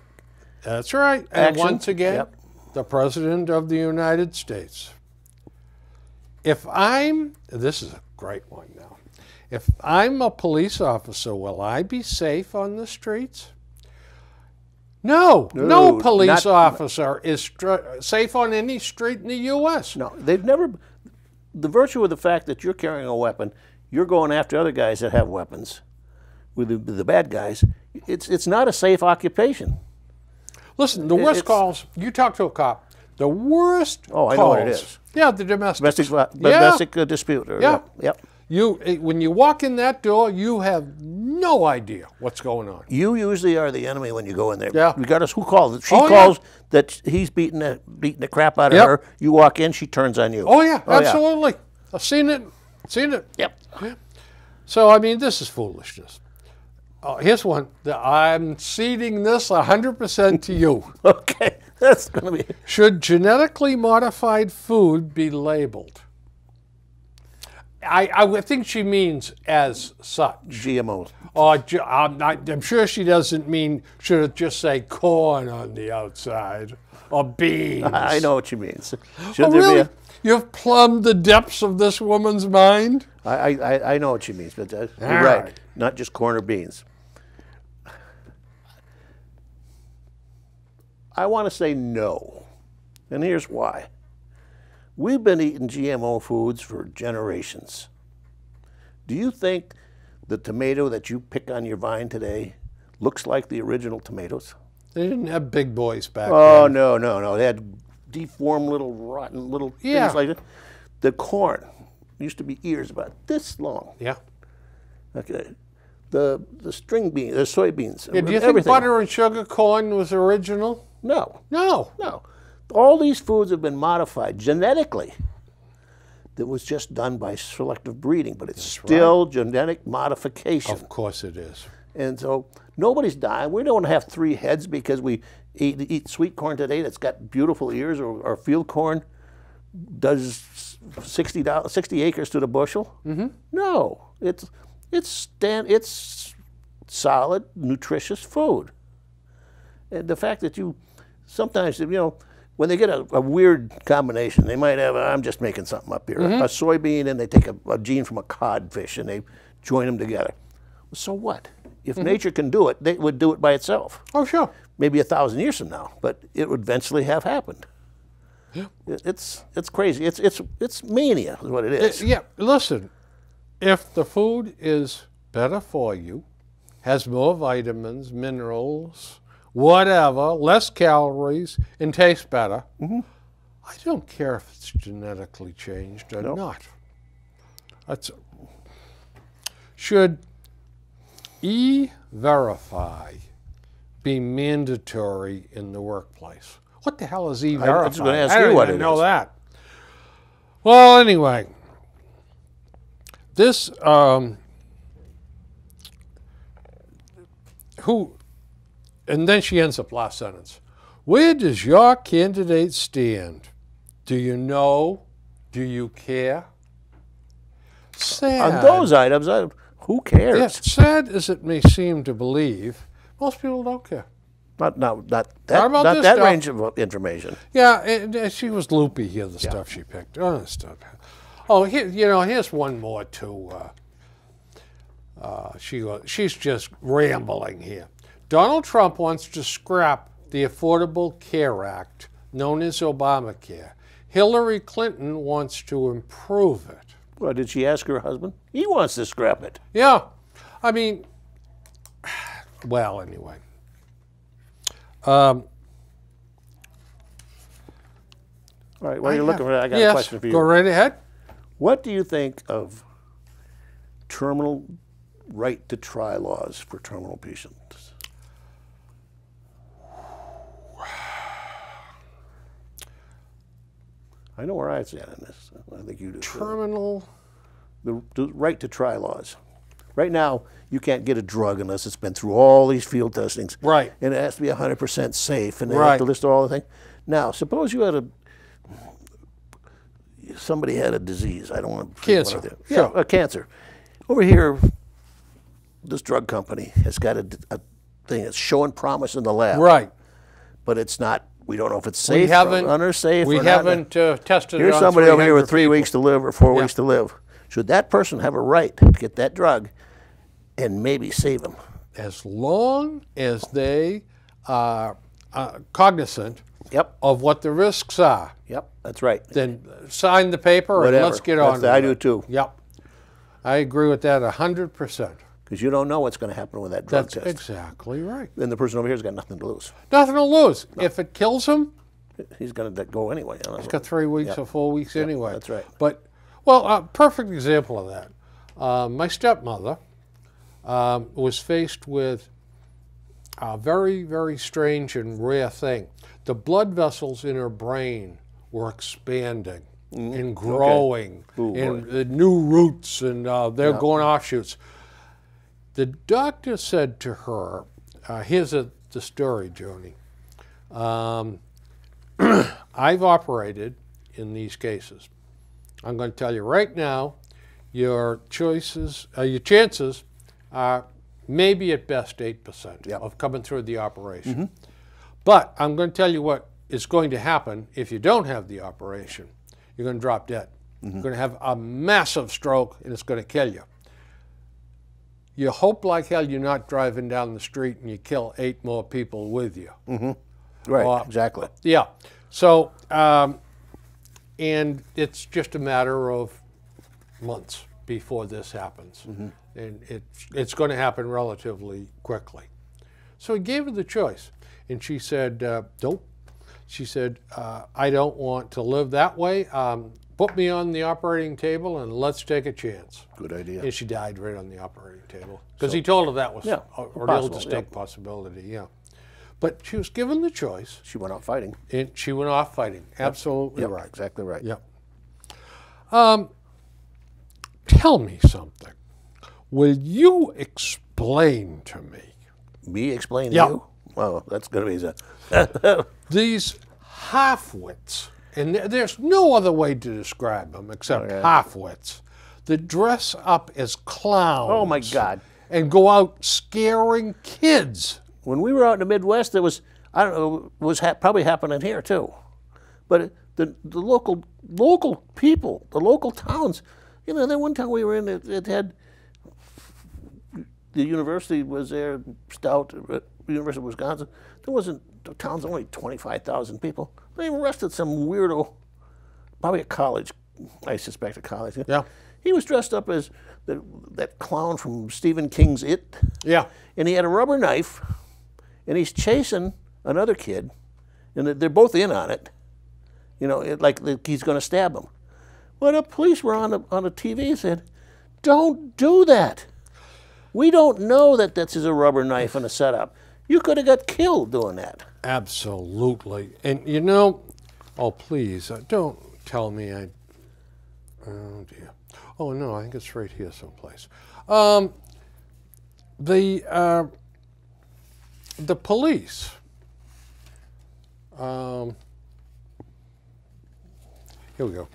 [SPEAKER 1] That's right.
[SPEAKER 2] Action.
[SPEAKER 1] And once again,
[SPEAKER 2] Yep.
[SPEAKER 1] The President of the United States. If I'm, this is a great one now. If I'm a police officer, will I be safe on the streets? No, no,
[SPEAKER 2] No,
[SPEAKER 1] police
[SPEAKER 2] not-
[SPEAKER 1] officer is str- safe on any street in the U.S.
[SPEAKER 2] No, they've never. The virtue of the fact that you're carrying a weapon, you're going after other guys that have weapons, with the, the bad guys. It's it's not a safe occupation.
[SPEAKER 1] Listen, the worst
[SPEAKER 2] it's-
[SPEAKER 1] calls, you talk to a cop, the worst
[SPEAKER 2] Oh, I know what it is.
[SPEAKER 1] Yeah, the domestic.
[SPEAKER 2] Domestic
[SPEAKER 1] Yeah.
[SPEAKER 2] domestic uh, dispute. Or,
[SPEAKER 1] Yeah.
[SPEAKER 2] Yep. yep.
[SPEAKER 1] You, eh, when you walk in that door, you have no idea what's going on.
[SPEAKER 2] You usually are the enemy when you go in there.
[SPEAKER 1] Yeah.
[SPEAKER 2] Regardless who calls it. She
[SPEAKER 1] Oh, yeah.
[SPEAKER 2] calls that he's beating the beating the crap out of
[SPEAKER 1] Yep.
[SPEAKER 2] her. You walk in, she turns on you.
[SPEAKER 1] Oh yeah,
[SPEAKER 2] Oh, yeah.
[SPEAKER 1] absolutely. I've seen it. Seen it.
[SPEAKER 2] Yep. Yeah.
[SPEAKER 1] So I mean, this is foolishness. Uh, here's one. I'm ceding this 100% to you. [laughs]
[SPEAKER 2] Okay. That's gonna be.
[SPEAKER 1] Should genetically modified food be labeled? I, I think she means as such.
[SPEAKER 2] GMOs.
[SPEAKER 1] Or I'm, not, I'm sure she doesn't mean should it just say corn on the outside or beans. [laughs]
[SPEAKER 2] I know what she means. Should
[SPEAKER 1] Oh,
[SPEAKER 2] there
[SPEAKER 1] really?
[SPEAKER 2] be
[SPEAKER 1] You've plumbed the depths of this woman's mind.
[SPEAKER 2] I know what she means, but uh, you're right.
[SPEAKER 1] right.
[SPEAKER 2] Not just corn or beans. I want to say no. And here's why. We've been eating GMO foods for generations. Do you think the tomato that you pick on your vine today looks like the original tomatoes?
[SPEAKER 1] They didn't have big boys back then.
[SPEAKER 2] Oh
[SPEAKER 1] then.
[SPEAKER 2] no, no, no! They had deformed little rotten little
[SPEAKER 1] Yeah.
[SPEAKER 2] things like that. The corn used to be ears about this long.
[SPEAKER 1] Yeah.
[SPEAKER 2] Okay, the the string beans, the soybeans,
[SPEAKER 1] yeah. Do you think butter and sugar corn was original?
[SPEAKER 2] No,
[SPEAKER 1] No.
[SPEAKER 2] no. All these foods have been modified genetically. That was just done by selective breeding, but it's still genetic modification.
[SPEAKER 1] Of course it is.
[SPEAKER 2] And so nobody's dying. We don't have three heads because we eat, eat sweet corn today that's got beautiful ears, or, or field corn does 60, doll- 60 acres to the bushel. Mm-hmm. No, it's it's stand it's solid, nutritious food. And the fact that you sometimes you know when they get a, a weird combination, they might have. I'm just making something up here. Mm-hmm. A soybean, and they take a, a gene from a codfish and they join them together. So what? If mm-hmm. nature can do it, they would do it by itself.
[SPEAKER 1] Oh, sure.
[SPEAKER 2] Maybe a thousand years from now, but it would eventually have happened.
[SPEAKER 1] Yeah.
[SPEAKER 2] It's it's crazy. It's it's it's mania, is what it is.
[SPEAKER 1] Yeah, listen, if the food is better for you, has more vitamins, minerals, whatever, less calories, and tastes better, I don't care if it's genetically changed or not. That's should e-verify be mandatory in the workplace? What the hell is e-verify?
[SPEAKER 2] I was gonna ask
[SPEAKER 1] I
[SPEAKER 2] you what it
[SPEAKER 1] know
[SPEAKER 2] is.
[SPEAKER 1] that. Well, anyway, this um, who, and then she ends up last sentence. Where does your candidate stand? Do you know? Do you care? Sad.
[SPEAKER 2] On those items, I, who cares?
[SPEAKER 1] Yeah, sad as it may seem to believe, most people don't care.
[SPEAKER 2] Not, not, not that, not that
[SPEAKER 1] stuff.
[SPEAKER 2] range of information.
[SPEAKER 1] Yeah, she was loopy here, the stuff she picked. Oh, stuff. Oh, here, you know, here's one more too. Uh, uh, she she's just rambling here. Donald Trump wants to scrap the Affordable Care Act, known as Obamacare. Hillary Clinton wants to improve it.
[SPEAKER 2] Well, did she ask her husband? He wants to scrap it.
[SPEAKER 1] Yeah, I mean, well, anyway. Um,
[SPEAKER 2] All right, while you're looking for that, I got
[SPEAKER 1] yes,
[SPEAKER 2] a question for you.
[SPEAKER 1] go right ahead.
[SPEAKER 2] What do you think of terminal right to try laws for terminal patients? I know where I stand on this. I think you do.
[SPEAKER 1] Terminal.
[SPEAKER 2] the, the right to try laws. Right now, you can't get a drug unless it's been through all these field testings.
[SPEAKER 1] Right.
[SPEAKER 2] And it has to be 100% safe, and they have to list all the things. Now, suppose you had a somebody had a disease. I don't want to
[SPEAKER 1] Cancer,
[SPEAKER 2] Yeah, a cancer. Over here, this drug company has got a, a thing that's showing promise in the lab,
[SPEAKER 1] Right.
[SPEAKER 2] but it's not. We don't know if it's safe,
[SPEAKER 1] We haven't.
[SPEAKER 2] or unsafe.
[SPEAKER 1] we haven't uh, tested
[SPEAKER 2] Here's somebody over here with three weeks to live or four weeks to live. Should that person have a right to get that drug and maybe save them?
[SPEAKER 1] as long as they are uh, cognizant
[SPEAKER 2] Yep.
[SPEAKER 1] of what the risks are.
[SPEAKER 2] Yep. That's right.
[SPEAKER 1] Then sign the paper
[SPEAKER 2] Whatever.
[SPEAKER 1] and let's get
[SPEAKER 2] That's
[SPEAKER 1] on.
[SPEAKER 2] I do too.
[SPEAKER 1] Yep. I agree with that hundred percent.
[SPEAKER 2] Because you don't know what's going to happen with that drug
[SPEAKER 1] That's
[SPEAKER 2] test.
[SPEAKER 1] exactly right.
[SPEAKER 2] Then the person over here's got nothing to lose.
[SPEAKER 1] Nothing to lose. If it kills him,
[SPEAKER 2] He's going to go anyway.
[SPEAKER 1] It's got three weeks or four weeks anyway.
[SPEAKER 2] that's right.
[SPEAKER 1] But, well, a perfect example of that. Uh, my stepmother um, was faced with a very, very strange and rare thing. The blood vessels in her brain were expanding and growing,
[SPEAKER 2] Ooh,
[SPEAKER 1] and uh, new roots, and uh, they're going offshoots. The doctor said to her, uh, here's a, the story, Joni. Um, [clears throat] I've operated in these cases. I'm going to tell you right now, your choices, uh, your chances are maybe at best 8%
[SPEAKER 2] Yep.
[SPEAKER 1] of coming through the operation. But I'm going to tell you what is going to happen if you don't have the operation. You're going to drop dead. You're going to have a massive stroke and it's going to kill you. You hope like hell you're not driving down the street and you kill eight more people with you.
[SPEAKER 2] Right,
[SPEAKER 1] Well,
[SPEAKER 2] exactly.
[SPEAKER 1] Yeah. So, um, and it's just a matter of months before this happens. And it's, it's going to happen relatively quickly. So he gave her the choice. And she said, uh, Nope. She said, uh, I don't want to live that way. Um, put me on the operating table and let's take a chance.
[SPEAKER 2] Good idea.
[SPEAKER 1] And she died right on the operating table because he told her that was
[SPEAKER 2] Yeah,
[SPEAKER 1] a, a real distinct possibility. Yeah. But she was given the choice
[SPEAKER 2] She went out fighting.
[SPEAKER 1] and she went off fighting. Absolutely
[SPEAKER 2] Yep,
[SPEAKER 1] right.
[SPEAKER 2] exactly right.
[SPEAKER 1] Yep. Um, tell me something. Will you explain to me
[SPEAKER 2] Me explain to you? Well, that's going to be the.
[SPEAKER 1] these half-wits, and there's no other way to describe them except
[SPEAKER 2] Okay.
[SPEAKER 1] half-wits, that dress up as clowns.
[SPEAKER 2] Oh, my God.
[SPEAKER 1] And go out scaring kids.
[SPEAKER 2] when we were out in the Midwest, there was I don't know was ha- probably happening here too, but the the local local people, the local towns, you know, that one time we were in it, it had the university was there, Stout, uh, University of Wisconsin. There wasn't the town's only twenty five thousand people. They arrested some weirdo, probably a college, I suspect a college.
[SPEAKER 1] Yeah.
[SPEAKER 2] He was dressed up as the, that clown from Stephen King's It
[SPEAKER 1] Yeah.
[SPEAKER 2] and he had a rubber knife, and he's chasing another kid, and they're both in on it. You know, it, like, like he's going to stab him. Well, the police were on the on the TV and said, "Don't do that. We don't know that this is a rubber knife and a setup. You could have got killed doing that."
[SPEAKER 1] Absolutely. And you know, oh, please, uh, don't tell me I. Oh, dear. Oh, no, I think it's right here someplace. Um, the, uh, the police. Um, here we go.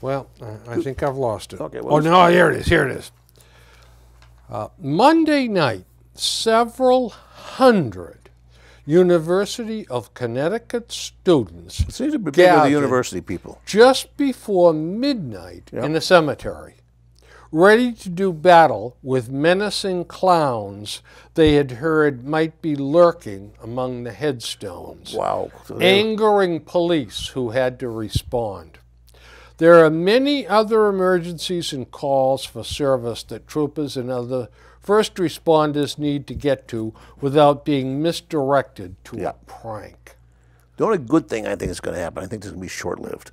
[SPEAKER 1] Well, I I think I've lost it.
[SPEAKER 2] Okay, well,
[SPEAKER 1] oh, no, here it is. Here it is. Uh, Monday night, several hundred University of Connecticut students
[SPEAKER 2] It seems to be the university people.
[SPEAKER 1] just before midnight in a cemetery, ready to do battle with menacing clowns they had heard might be lurking among the headstones
[SPEAKER 2] Wow. So
[SPEAKER 1] angering police who had to respond. There are many other emergencies and calls for service that troopers and other first responders need to get to without being misdirected to
[SPEAKER 2] Yeah.
[SPEAKER 1] a prank.
[SPEAKER 2] the only good thing I think is going to happen, I think this is going to be short lived.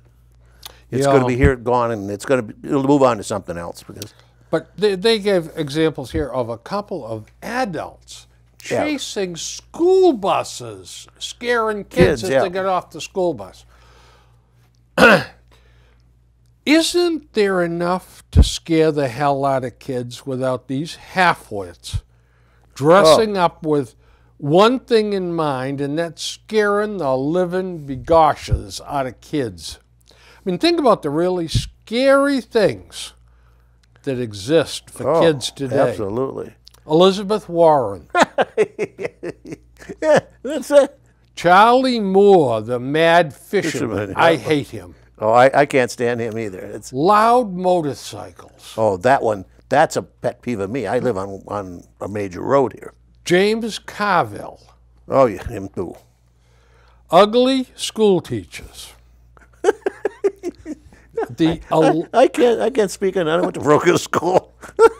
[SPEAKER 2] It's
[SPEAKER 1] Yeah.
[SPEAKER 2] going to be here, gone, and it's going to be, it'll move on to something else because
[SPEAKER 1] But they, they gave examples here of a couple of adults
[SPEAKER 2] Yeah.
[SPEAKER 1] chasing school buses, scaring kids,
[SPEAKER 2] Kids,
[SPEAKER 1] as
[SPEAKER 2] yeah.
[SPEAKER 1] they get off the school bus. [clears throat] Isn't there enough to scare the hell out of kids without these halfwits dressing oh. up with one thing in mind, and that's scaring the living begoshes out of kids? I mean, think about the really scary things that exist for
[SPEAKER 2] Oh,
[SPEAKER 1] kids today.
[SPEAKER 2] Absolutely.
[SPEAKER 1] Elizabeth Warren, [laughs]
[SPEAKER 2] Yeah, that's it.
[SPEAKER 1] Charlie Moore, the mad. Fisherman, I hate him.
[SPEAKER 2] Oh, I, I can't stand him either. It's
[SPEAKER 1] Loud motorcycles.
[SPEAKER 2] oh that one. That's a pet peeve of me. I live on on a major road here.
[SPEAKER 1] James Carville,
[SPEAKER 2] Oh yeah, him too.
[SPEAKER 1] ugly school teachers. [laughs] the, al-
[SPEAKER 2] I can't I can't speak on. I went to Broken School.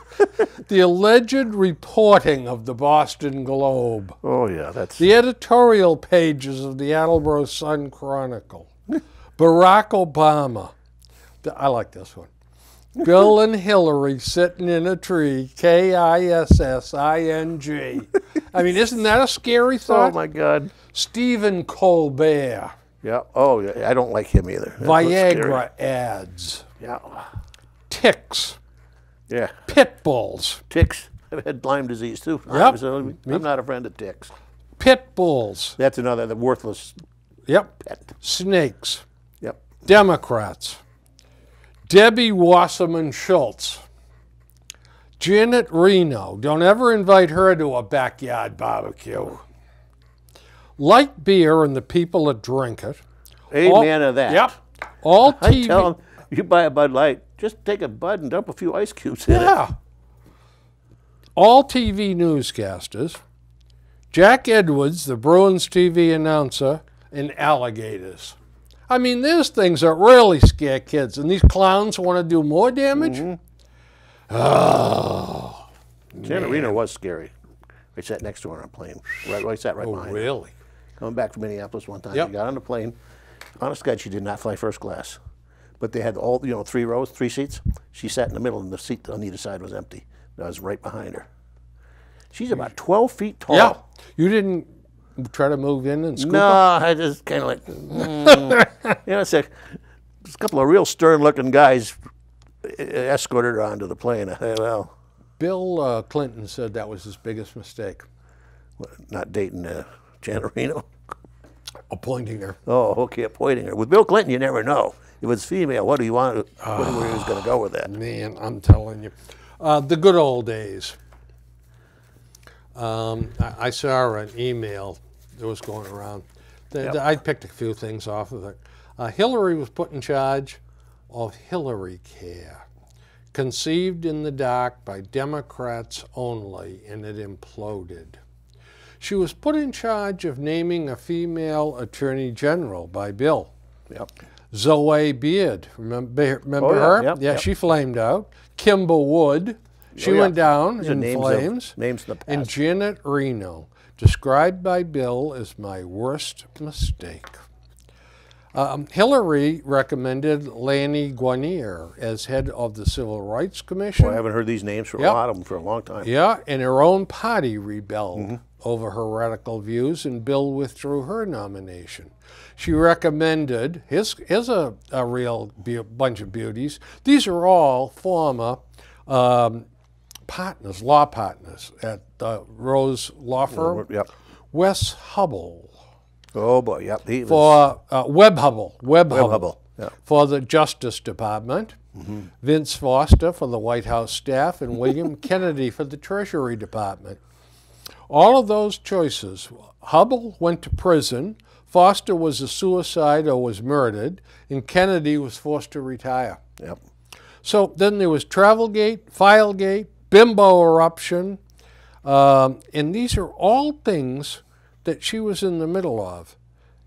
[SPEAKER 2] [laughs]
[SPEAKER 1] the alleged reporting of the Boston Globe.
[SPEAKER 2] Oh yeah, that's
[SPEAKER 1] The editorial pages of the Attleboro Sun Chronicle. Barack Obama. I like this one. [laughs] Bill and Hillary sitting in a tree. K I S S I N G. I mean, isn't that a scary
[SPEAKER 2] oh,
[SPEAKER 1] thought?
[SPEAKER 2] oh my God.
[SPEAKER 1] Stephen Colbert.
[SPEAKER 2] Yeah. Oh yeah. I don't like him either. That looks scary.
[SPEAKER 1] Viagra ads.
[SPEAKER 2] Yeah.
[SPEAKER 1] Ticks.
[SPEAKER 2] Yeah.
[SPEAKER 1] Pit bulls.
[SPEAKER 2] Ticks. I've had Lyme disease too.
[SPEAKER 1] Yep.
[SPEAKER 2] So uh, I'm not a friend of ticks.
[SPEAKER 1] Pit bulls.
[SPEAKER 2] That's another the worthless
[SPEAKER 1] Yep.
[SPEAKER 2] pet.
[SPEAKER 1] Snakes. Democrats. Debbie Wasserman Schultz. Janet Reno. Don't ever invite her to a backyard barbecue. Light beer and the people that drink it.
[SPEAKER 2] Amen to that.
[SPEAKER 1] Yep. All [laughs]
[SPEAKER 2] I
[SPEAKER 1] TV.
[SPEAKER 2] tell them, you buy a Bud Light, just take a Bud and dump a few ice cubes in it.
[SPEAKER 1] Yeah. All TV newscasters, Jack Edwards, the Bruins TV announcer, and alligators. I mean, there's things that really scare kids, and these clowns want to do more damage. Mm-hmm. Oh,
[SPEAKER 2] Janet Reno was scary. I sat next to her on a plane. Right, I sat right
[SPEAKER 1] oh
[SPEAKER 2] behind her.
[SPEAKER 1] really?
[SPEAKER 2] Coming back from Minneapolis one time,
[SPEAKER 1] Yep.
[SPEAKER 2] she got on the plane. Honest God, she did not fly first class. But they had all, you know, three rows, three seats. She sat in the middle, and the seat on either side was empty. And I was right behind her. She's about 12 feet tall.
[SPEAKER 1] Yeah. You didn't try to move in and scoop
[SPEAKER 2] No,
[SPEAKER 1] up?
[SPEAKER 2] I just kind of like, mm. [laughs] you know, it's a, it's a couple of real stern-looking guys escorted her onto the plane. [laughs] I well,
[SPEAKER 1] Bill uh, Clinton said that was his biggest mistake,
[SPEAKER 2] not dating uh, Janet Reno. [laughs]
[SPEAKER 1] appointing her.
[SPEAKER 2] Oh, okay, appointing her. With Bill Clinton, you never know. If it's female, what do you want? What where he was going to go with that?
[SPEAKER 1] Man, I'm telling you. Uh, the good old days. Um, I, I saw an email that was going around. The-
[SPEAKER 2] Yep.
[SPEAKER 1] the- I picked a few things off of it. Uh, Hillary was put in charge of Hillary Care, conceived in the dark by Democrats only, and it imploded. She was put in charge of naming a female attorney general by Bill.
[SPEAKER 2] Yep.
[SPEAKER 1] Zoë Baird, remember, remember
[SPEAKER 2] Oh, yeah,
[SPEAKER 1] her?
[SPEAKER 2] yep,
[SPEAKER 1] yeah,
[SPEAKER 2] yep.
[SPEAKER 1] she flamed out. Kimball Wood, she
[SPEAKER 2] Oh, yeah.
[SPEAKER 1] went down
[SPEAKER 2] These
[SPEAKER 1] in
[SPEAKER 2] names of-
[SPEAKER 1] flames.
[SPEAKER 2] names in the
[SPEAKER 1] And. Janet Reno, described by Bill as my worst mistake. Um, Hillary recommended Lani Guinier as head of the Civil Rights Commission.
[SPEAKER 2] Boy, I haven't heard these names for
[SPEAKER 1] Yep.
[SPEAKER 2] a lot of them for a long time.
[SPEAKER 1] Yeah, and her own party rebelled
[SPEAKER 2] Mm-hmm.
[SPEAKER 1] over her radical views, and Bill withdrew her nomination. She recommended, his is a, a real be- bunch of beauties. These are all former um, partners, law partners at the Rose Law Firm.
[SPEAKER 2] Yep.
[SPEAKER 1] Wes Hubbell
[SPEAKER 2] Oh boy, yep. He was
[SPEAKER 1] for uh, Webb Hubbell, Webb, Hubbell,
[SPEAKER 2] Hubbell, yeah.
[SPEAKER 1] for the Justice Department, Vince Foster for the White House staff, and William [laughs] Kennedy for the Treasury Department. All of those choices, Hubbell went to prison, Foster was a suicide or was murdered, and Kennedy was forced to retire.
[SPEAKER 2] Yep.
[SPEAKER 1] So then there was Travelgate, Filegate, Bimbo eruption, um, and these are all things that she was in the middle of,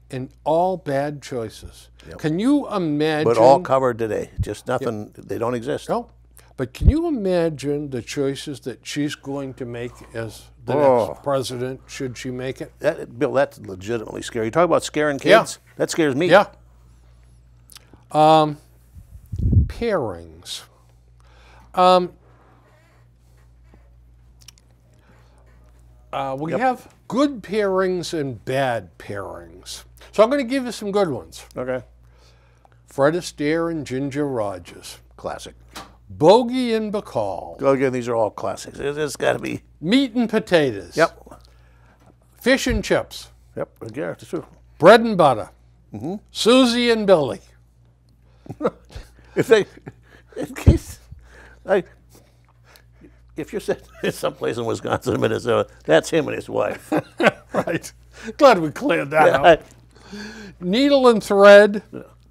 [SPEAKER 1] and all bad choices. Can you imagine?
[SPEAKER 2] But all covered today. Just nothing. They don't exist.
[SPEAKER 1] no, but can you imagine the choices that she's going to make as the
[SPEAKER 2] Oh.
[SPEAKER 1] next president? Should she make it?
[SPEAKER 2] That, Bill, that's legitimately scary. You talk about scaring
[SPEAKER 1] Yeah.
[SPEAKER 2] kids. That scares me.
[SPEAKER 1] Yeah. Um, pairings. Um, uh, we have good pairings and bad pairings. So I'm going to give you some good ones.
[SPEAKER 2] Okay.
[SPEAKER 1] Fred Astaire and Ginger Rogers.
[SPEAKER 2] Classic.
[SPEAKER 1] Bogey and Bacall.
[SPEAKER 2] Again. These are all classics. There's, there's got to be.
[SPEAKER 1] Meat and potatoes.
[SPEAKER 2] Yep.
[SPEAKER 1] Fish and chips.
[SPEAKER 2] Yep. Yeah, it's true.
[SPEAKER 1] Bread and butter. Mm -hmm. Susie and Billy. [laughs]
[SPEAKER 2] If they, in case, I, if you're sitting [laughs] someplace in Wisconsin or Minnesota, that's him and his wife. [laughs]
[SPEAKER 1] Right. Glad we cleared that out.
[SPEAKER 2] I-
[SPEAKER 1] needle and thread,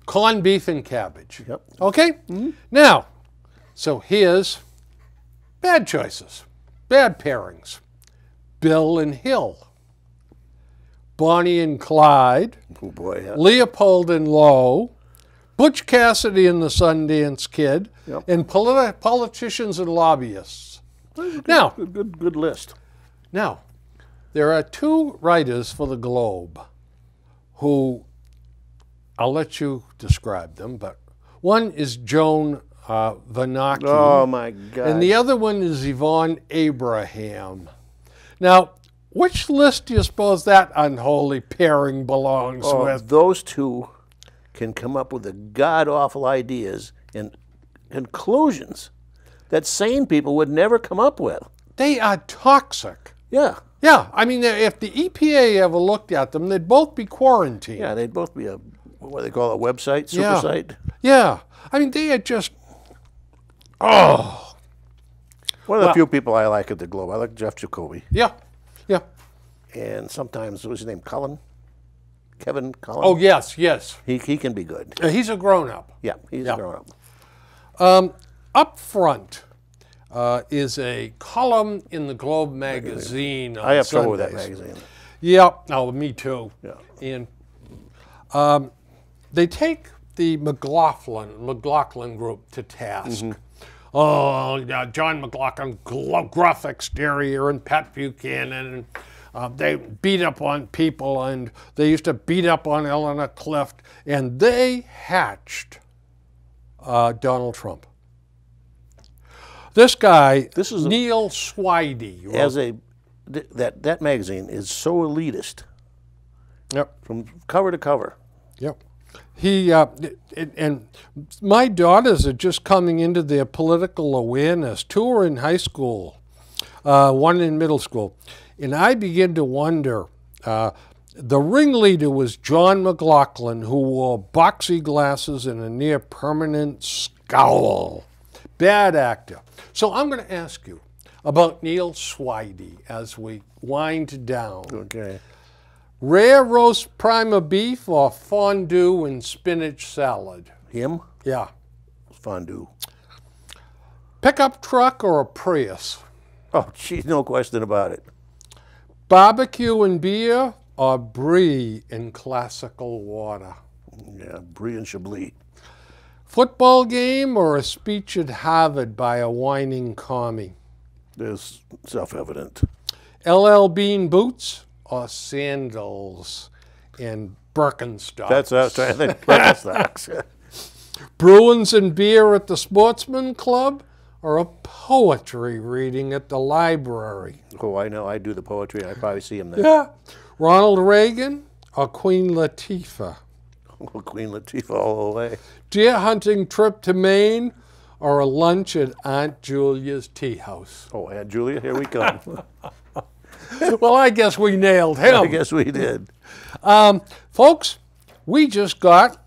[SPEAKER 1] corned beef and cabbage.
[SPEAKER 2] Yep.
[SPEAKER 1] Okay? Mm-hmm. Now, so here's bad choices, bad pairings. Bill and Hill, Bonnie and Clyde,
[SPEAKER 2] oh boy. Yeah.
[SPEAKER 1] Leopold and Loeb, Butch Cassidy and the Sundance Kid,
[SPEAKER 2] Yep.
[SPEAKER 1] and politi- politicians and lobbyists. Now,
[SPEAKER 2] Good, good, good list.
[SPEAKER 1] now, there are two writers for the Globe who I'll let you describe them, but one is Joan uh, Vennochi,
[SPEAKER 2] Oh my God.
[SPEAKER 1] and the other one is Yvonne Abraham. Now, which list do you suppose that unholy pairing belongs
[SPEAKER 2] Oh,
[SPEAKER 1] with?
[SPEAKER 2] those two can come up with the god awful ideas and conclusions that sane people would never come up with.
[SPEAKER 1] They are toxic.
[SPEAKER 2] Yeah.
[SPEAKER 1] Yeah, I mean, if the EPA ever looked at them, they'd both be quarantined.
[SPEAKER 2] Yeah, they'd both be a what they call a website, super
[SPEAKER 1] Yeah.
[SPEAKER 2] site.
[SPEAKER 1] Yeah. I mean, they are just, oh,
[SPEAKER 2] One of the
[SPEAKER 1] Well-
[SPEAKER 2] few people I like at the Globe. I like Jeff Jacoby,
[SPEAKER 1] yeah, yeah.
[SPEAKER 2] and sometimes what was his name, Cullen, Kevin Cullen.
[SPEAKER 1] Oh, yes, yes.
[SPEAKER 2] he he can be good.
[SPEAKER 1] Uh, He's a grown up.
[SPEAKER 2] Yeah, he's
[SPEAKER 1] Yeah.
[SPEAKER 2] a grown up.
[SPEAKER 1] Um, up front uh, is a column in the Globe magazine.
[SPEAKER 2] I have trouble with that magazine.
[SPEAKER 1] Yeah, oh, me too.
[SPEAKER 2] Yeah.
[SPEAKER 1] And um, they take the McLaughlin McLaughlin group to task.
[SPEAKER 2] Mm-hmm.
[SPEAKER 1] Oh, yeah, John McLaughlin, gruff exterior, and Pat Buchanan, and uh, they beat up on people, and they used to beat up on Eleanor Clift, and they hatched uh, Donald Trump. This guy,
[SPEAKER 2] This is a-
[SPEAKER 1] Neil Swidey. wrote-
[SPEAKER 2] As a th- that that magazine is so elitist
[SPEAKER 1] yep.
[SPEAKER 2] from cover to cover.
[SPEAKER 1] Yep. He uh, it, and my daughters are just coming into their political awareness. Two are in high school, uh, one in middle school, and I begin to wonder. Uh, the ringleader was John McLaughlin, who wore boxy glasses and a near permanent scowl. Bad actor. So I'm going to ask you about Neil Swidey as we wind down.
[SPEAKER 2] Okay.
[SPEAKER 1] Rare roast prime of beef or fondue and spinach salad?
[SPEAKER 2] Him
[SPEAKER 1] Yeah.
[SPEAKER 2] fondue.
[SPEAKER 1] Pickup truck or a Prius?
[SPEAKER 2] Oh, geez, no question about it.
[SPEAKER 1] Barbecue and beer or brie and classical water?
[SPEAKER 2] Yeah, Brie and Chablis.
[SPEAKER 1] Football game or a speech at Harvard by a whining commie?
[SPEAKER 2] There's self-evident.
[SPEAKER 1] LL Bean boots or sandals and Birkenstocks?
[SPEAKER 2] That's what I was trying to think. Birkenstocks. [laughs]
[SPEAKER 1] Bruins and beer at the Sportsman Club or a poetry reading at the library?
[SPEAKER 2] oh, I know. I do the poetry. I probably see him there.
[SPEAKER 1] Yeah. Ronald Reagan or Queen Latifah? [laughs]
[SPEAKER 2] Oh, Queen Latifah all the way.
[SPEAKER 1] Deer hunting trip to Maine or a lunch at Aunt Julia's tea house?
[SPEAKER 2] Oh, Aunt Julia, here we come. [laughs]
[SPEAKER 1] well, I guess we nailed him.
[SPEAKER 2] I guess we did.
[SPEAKER 1] Um, folks, we just got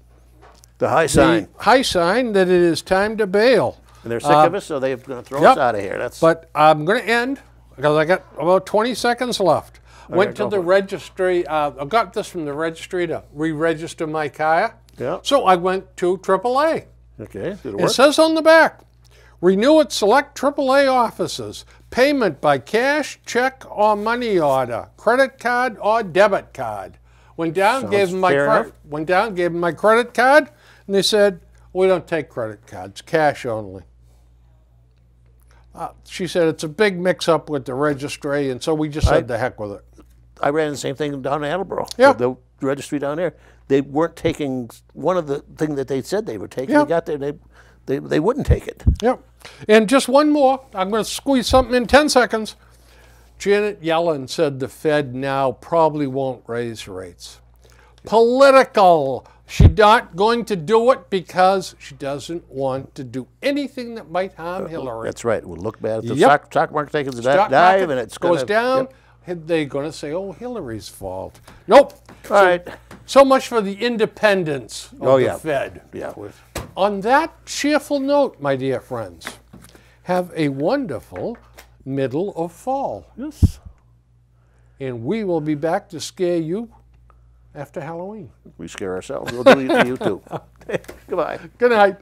[SPEAKER 2] The high
[SPEAKER 1] the
[SPEAKER 2] sign.
[SPEAKER 1] high sign that it is time to bail.
[SPEAKER 2] And they're sick of us, so they're going to throw us out of here. That's
[SPEAKER 1] But I'm going to end because I got about 20 seconds left. Went to the registry. Uh, I got this from the registry to re-register my car.
[SPEAKER 2] Yeah.
[SPEAKER 1] So I went to AAA.
[SPEAKER 2] okay. Did it
[SPEAKER 1] It says on the back, renew at select AAA offices. Payment by cash, check, or money order, credit card or debit card. Went down, gave them my
[SPEAKER 2] fair
[SPEAKER 1] cre-
[SPEAKER 2] enough.
[SPEAKER 1] went down, gave them my credit card, and they said, "We don't take credit cards, cash only." Uh, she said it's a big mix-up with the registry, and so we just said
[SPEAKER 2] I-
[SPEAKER 1] the heck with it.
[SPEAKER 2] I ran the same thing down in Attleboro.
[SPEAKER 1] Yeah.
[SPEAKER 2] The, the registry down there. They weren't taking one of the thing that they said they were taking.
[SPEAKER 1] Yeah.
[SPEAKER 2] They got there, they, they, they wouldn't take it.
[SPEAKER 1] Yep. And just one more. I'm going to squeeze something in 10 seconds. Janet Yellen said the Fed now probably won't raise rates. Political. She's not going to do it because she doesn't want to do anything that might harm uh, Hillary.
[SPEAKER 2] That's right. It would look bad if the
[SPEAKER 1] Yep.
[SPEAKER 2] stock, stock market takes a dive
[SPEAKER 1] market
[SPEAKER 2] and it's
[SPEAKER 1] goes
[SPEAKER 2] gonna,
[SPEAKER 1] down.
[SPEAKER 2] Yep.
[SPEAKER 1] They're going to say, "Oh, Hillary's fault." Nope.
[SPEAKER 2] All right.
[SPEAKER 1] So much for the independence of
[SPEAKER 2] Oh,
[SPEAKER 1] the
[SPEAKER 2] yeah.
[SPEAKER 1] Fed.
[SPEAKER 2] Yeah.
[SPEAKER 1] On that cheerful note, my dear friends, have a wonderful middle of fall.
[SPEAKER 2] Yes.
[SPEAKER 1] And we will be back to scare you after Halloween.
[SPEAKER 2] We scare ourselves. We'll do it to you too. [laughs] Goodbye.
[SPEAKER 1] Good night.